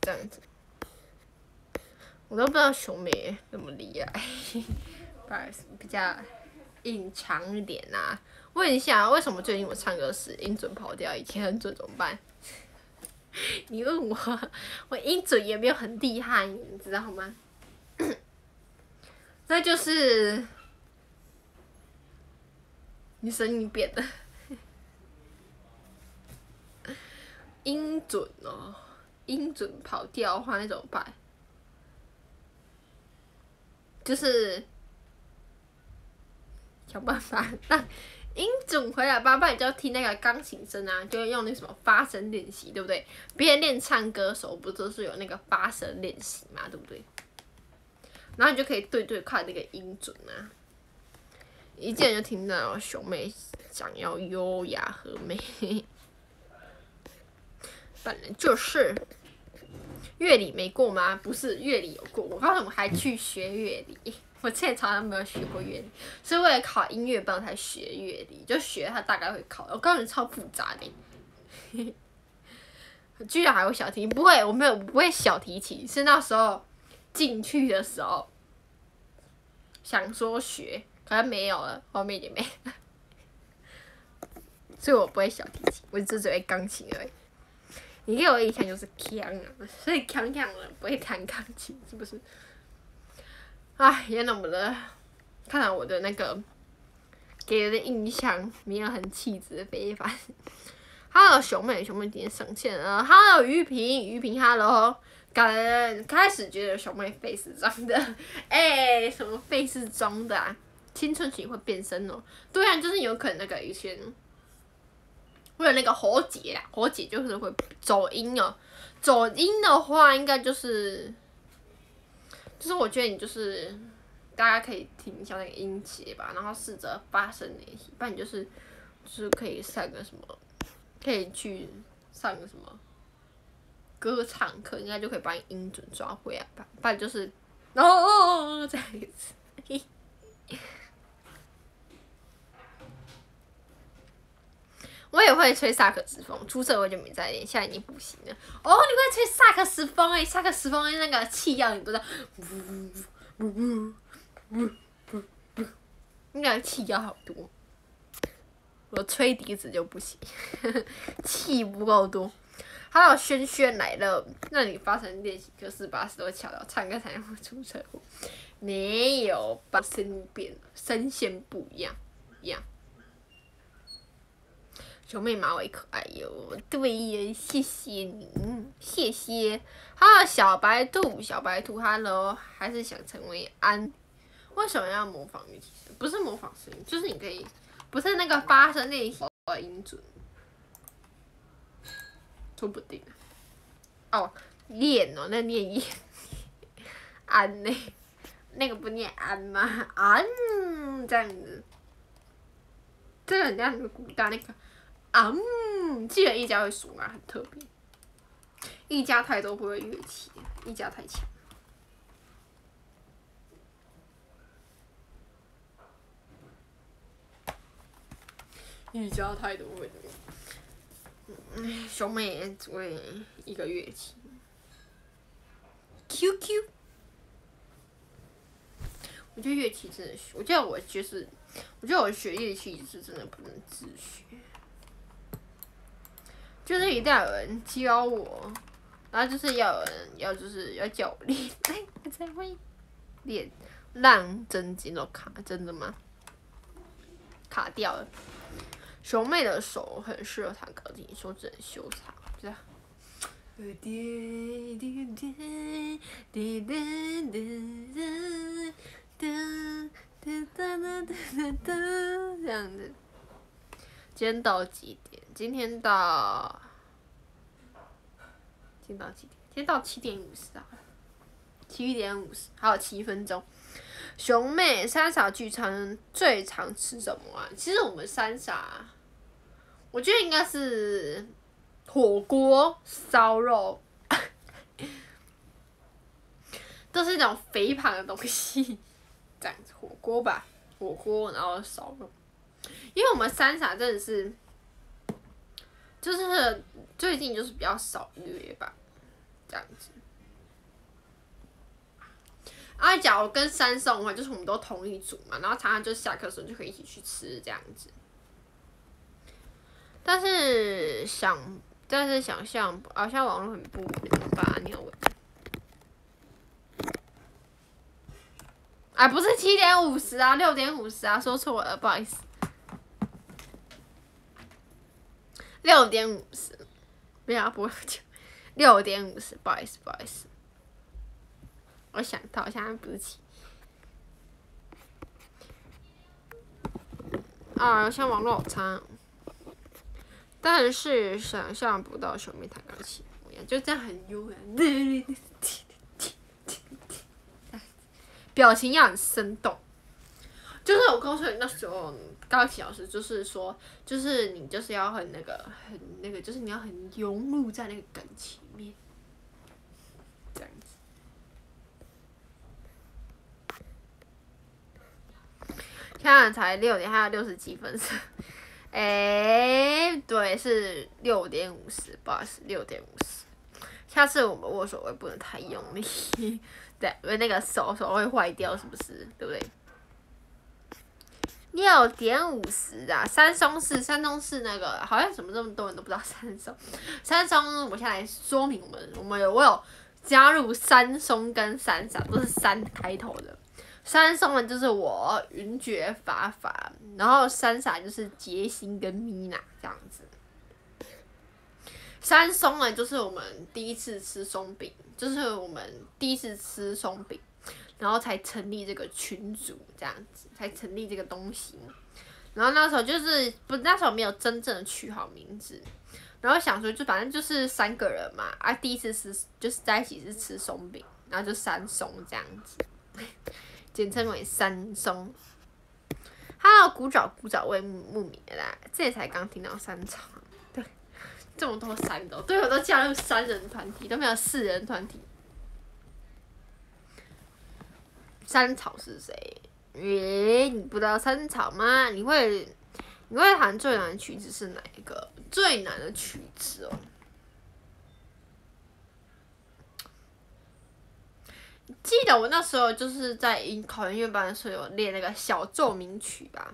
这样子，我都不知道熊妹那么厉害，不好意思，比较隐藏一点呐。问一下，为什么最近我唱歌时音准跑调？以前很准怎么办？你问我，我音准也没有很厉害，你知道吗？那就是。你声音变了，音准哦，音准跑调的话那怎么办？就是想办法 让音准回来吧，不然你就要听那个钢琴声啊，就要用那什么发声练习，对不对？别人练唱歌手不都是有那个发声练习嘛，对不对？然后你就可以对对看那个音准啊。一见就听到熊妹想要优雅和美，本来就是乐理没过吗？不是乐理有过，我告诉你还去学乐理，我之前从来没有学过乐理，是为了考音乐班才学乐理，就学它大概会考。我告诉你超复杂的，居然还会小提琴，不会，我没有不会小提琴，是那时候进去的时候想说学。可能没有了，后面也没了，所以我不会小提琴，我只只会钢琴而已。你给我印象就是强啊，所以强强的不会弹钢琴，是不是？唉，也那么的，看来我的那个给人的印象没有很气质非凡。Hello，熊妹，熊妹今天上线了。Hello，于平，于平，Hello。刚开始觉得熊妹 face 是装的，哎，什么 face 是装的啊？青春期会变身哦，对啊，就是有可能那个以前，会有那个喉结啊，喉结就是会走音哦，走音的话应该就是，就是我觉得你就是大家可以听一下那个音节吧，然后试着发声练习，不然你就是就是可以上个什么，可以去上个什么歌唱课，应该就可以把你音准抓回来吧？不然就是哦这样子。我也会吹萨克斯风，出社会就没再练，现在已经不行了。哦，你会吹萨克斯风哎，萨克斯风那个气要你多大？呜呜呜呜呜呜，那个气要好多。我吹笛子就不行，气不够多。还有轩轩来了，那你发成练习就是把石头敲到，唱歌才会出车祸？没有，把声音变了，声线不一样，一样。小妹马尾可爱哟，对呀，谢谢你，谢谢。还有小白兔，小白兔，Hello，还是想成为安？为什么要模仿语气？不是模仿声音，就是你可以，不是那个发声练习音准，说不定。哦，练哦，那念一安呢？那个不念安吗？安这样子，这个很像古代那个。啊嗯，既然一家会数啊，很特别。一家太多不会乐器，一家太强。一家太多会，嗯，兄妹只会一个乐器。Q Q，我觉得乐器真的学，我觉得我就是，我觉得我学乐器是真的不能自学。就是一定要有人教我，然后就是要有人要就是要教我练，哎，才会练。让真金都卡，真的吗？卡掉了。熊妹的手很适合弹钢琴，手指很修长，这样。这样子。今天到几点？今天到，今天到几点？今天到七点五十啊，七点五十，还有七分钟。熊妹，三傻聚餐最常吃什么啊？其实我们三傻，我觉得应该是火锅、烧肉，都是那种肥胖的东西。这样子，火锅吧，火锅，然后烧肉。因为我们三傻真的是，就是最近就是比较少约吧，这样子。啊，假如跟三送的话，就是我们都同一组嘛，然后常常就下课时候就可以一起去吃这样子。但是想，但是想象，好像网络很不怎么办？你好，我。啊，不是七点五十啊，六点五十啊，说错了，不好意思。六点五十，不要不就六点五十，不好意思不好意思，我想到现在不是七，啊，像网络好差，但是想象不到小妹弹钢琴模样，就这样很悠然，表情要很生动，就是我告诉你那时候。钢琴老师就是说，就是你就是要很那个，很那个，就是你要很融入在那个感情面，这样子。现在才六点，还有六十几分是。哎，对，是六点五十，不好意思，六点五十。下次我们握手会不能太用力，对，因为那个手手会坏掉，是不是？对不对？六点五十啊，三松市，三松市那个好像怎么这么多人都不知道三松，三松，我先来说明我们，我们有我有加入三松跟三傻，都是三开头的，三松呢就是我云爵法法，然后三傻就是杰心跟米娜这样子，三松呢就是我们第一次吃松饼，就是我们第一次吃松饼。然后才成立这个群组，这样子才成立这个东西。然后那时候就是不那时候没有真正的取好名字，然后想说就反正就是三个人嘛，啊第一次是就是在一起是吃松饼，然后就三松这样子，简称为三松。Hello，古早古早为木木米啦，这才刚听到三场，对，这么多三的，对我都加入三人团体，都没有四人团体。三草是谁？诶，你不知道三草吗？你会你会弹最难的曲子是哪一个？最难的曲子哦。记得我那时候就是在音考音乐班的时候有练那个小奏鸣曲吧。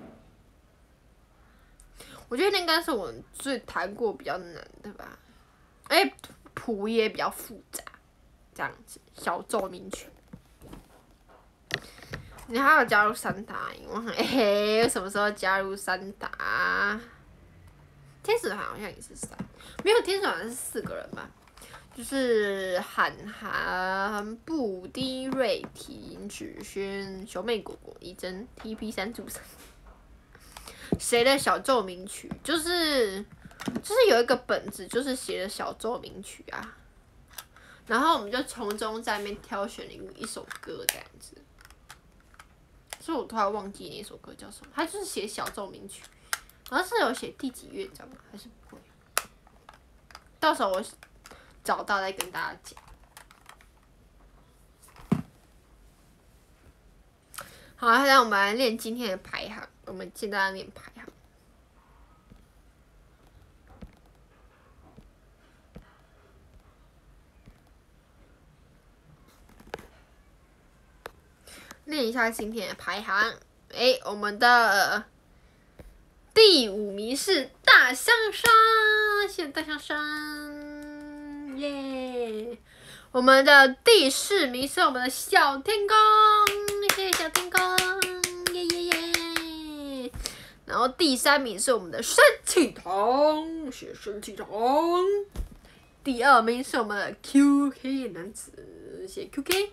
我觉得那应该是我最弹过比较难的吧，哎，谱也比较复杂，这样子小奏鸣曲。你还要加入三打？我嘿嘿，什么时候加入三打？天使团好像也是三，没有天使团是四个人吧？就是韩寒、布丁、瑞婷、芷萱、小妹果果、一真、TP 三组成。谁的小奏鸣曲？就是就是有一个本子，就是写的小奏鸣曲啊。然后我们就从中在那边挑选了一首歌这样子。所以我突然忘记那首歌叫什么，他就是写小奏鸣曲，好像是有写第几乐章？还是不会？到时候我找到再跟大家讲。好，现在我们来练今天的排行。我们现在练排行。练一下今天的排行。哎，我们的第五名是大象山，谢谢大象山，耶！我们的第四名是我们的小天宫，谢谢小天宫，耶耶耶！然后第三名是我们的生气糖，谢谢生气糖。第二名是我们的 QK 男子，谢谢 QK。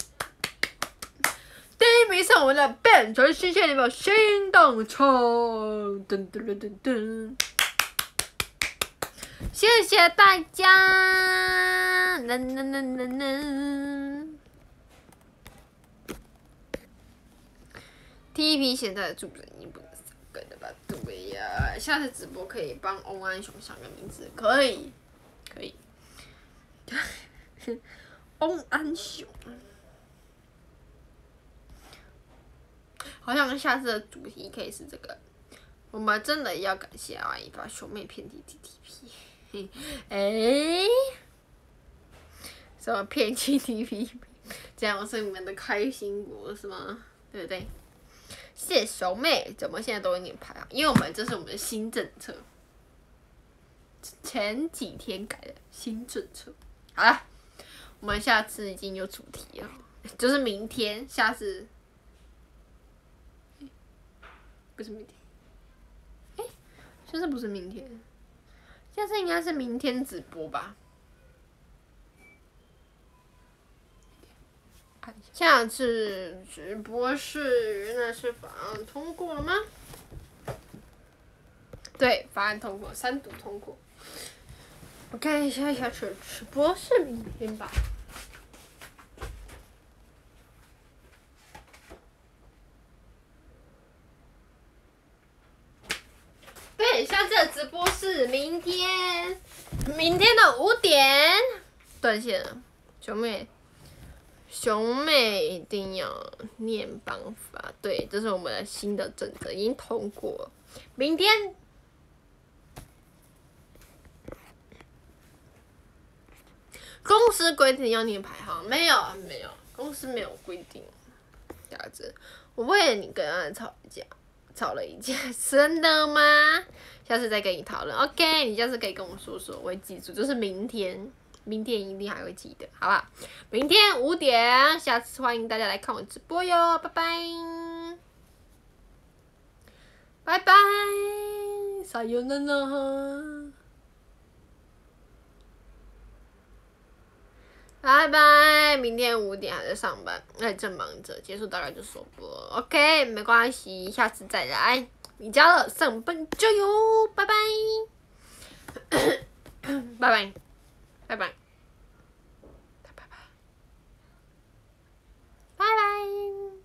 第一名是我们的变成新线里面心动虫，噔噔噔噔噔。谢谢大家，噔噔噔噔噔。TP 现在的主人已经不能三个了吧？对呀，下次直播可以帮翁安雄想个名字，可以，可以。翁安雄，好像下次的主题可以是这个。我们真的要感谢阿姨把熊妹骗进 TTP。哎，什么骗进 TP？这样是你们的开心果是吗？对不对？谢熊妹，怎么现在都给你排啊？因为我们这是我们的新政策，前几天改的新政策。好了，我们下次已经有主题了，就是明天，下次不是明天，哎，下次不是明天。下次应该是明天直播吧。下次直播是原来是法案通过了吗？对，法案通过，三读通过。我看一下，下次直播是明天吧。对，下次的直播是明天，明天的五点。断线了，熊妹，熊妹一定要念方法。对，这是我们的新的政策，已经通过。明天，公司规定要念排行，没有，没有，公司没有规定。这样子，我为了你跟人吵架。吵了一架，真的吗？下次再跟你讨论，OK？你下次可以跟我说说，我会记住，就是明天，明天一定还会记得，好不好？明天五点，下次欢迎大家来看我直播哟，拜拜，拜拜，撒有那拉。拜拜，明天五点还在上班，哎，正忙着，结束大概就收播。OK，没关系，下次再来。你家了，上班加油，拜，拜拜，拜拜，拜拜，拜拜。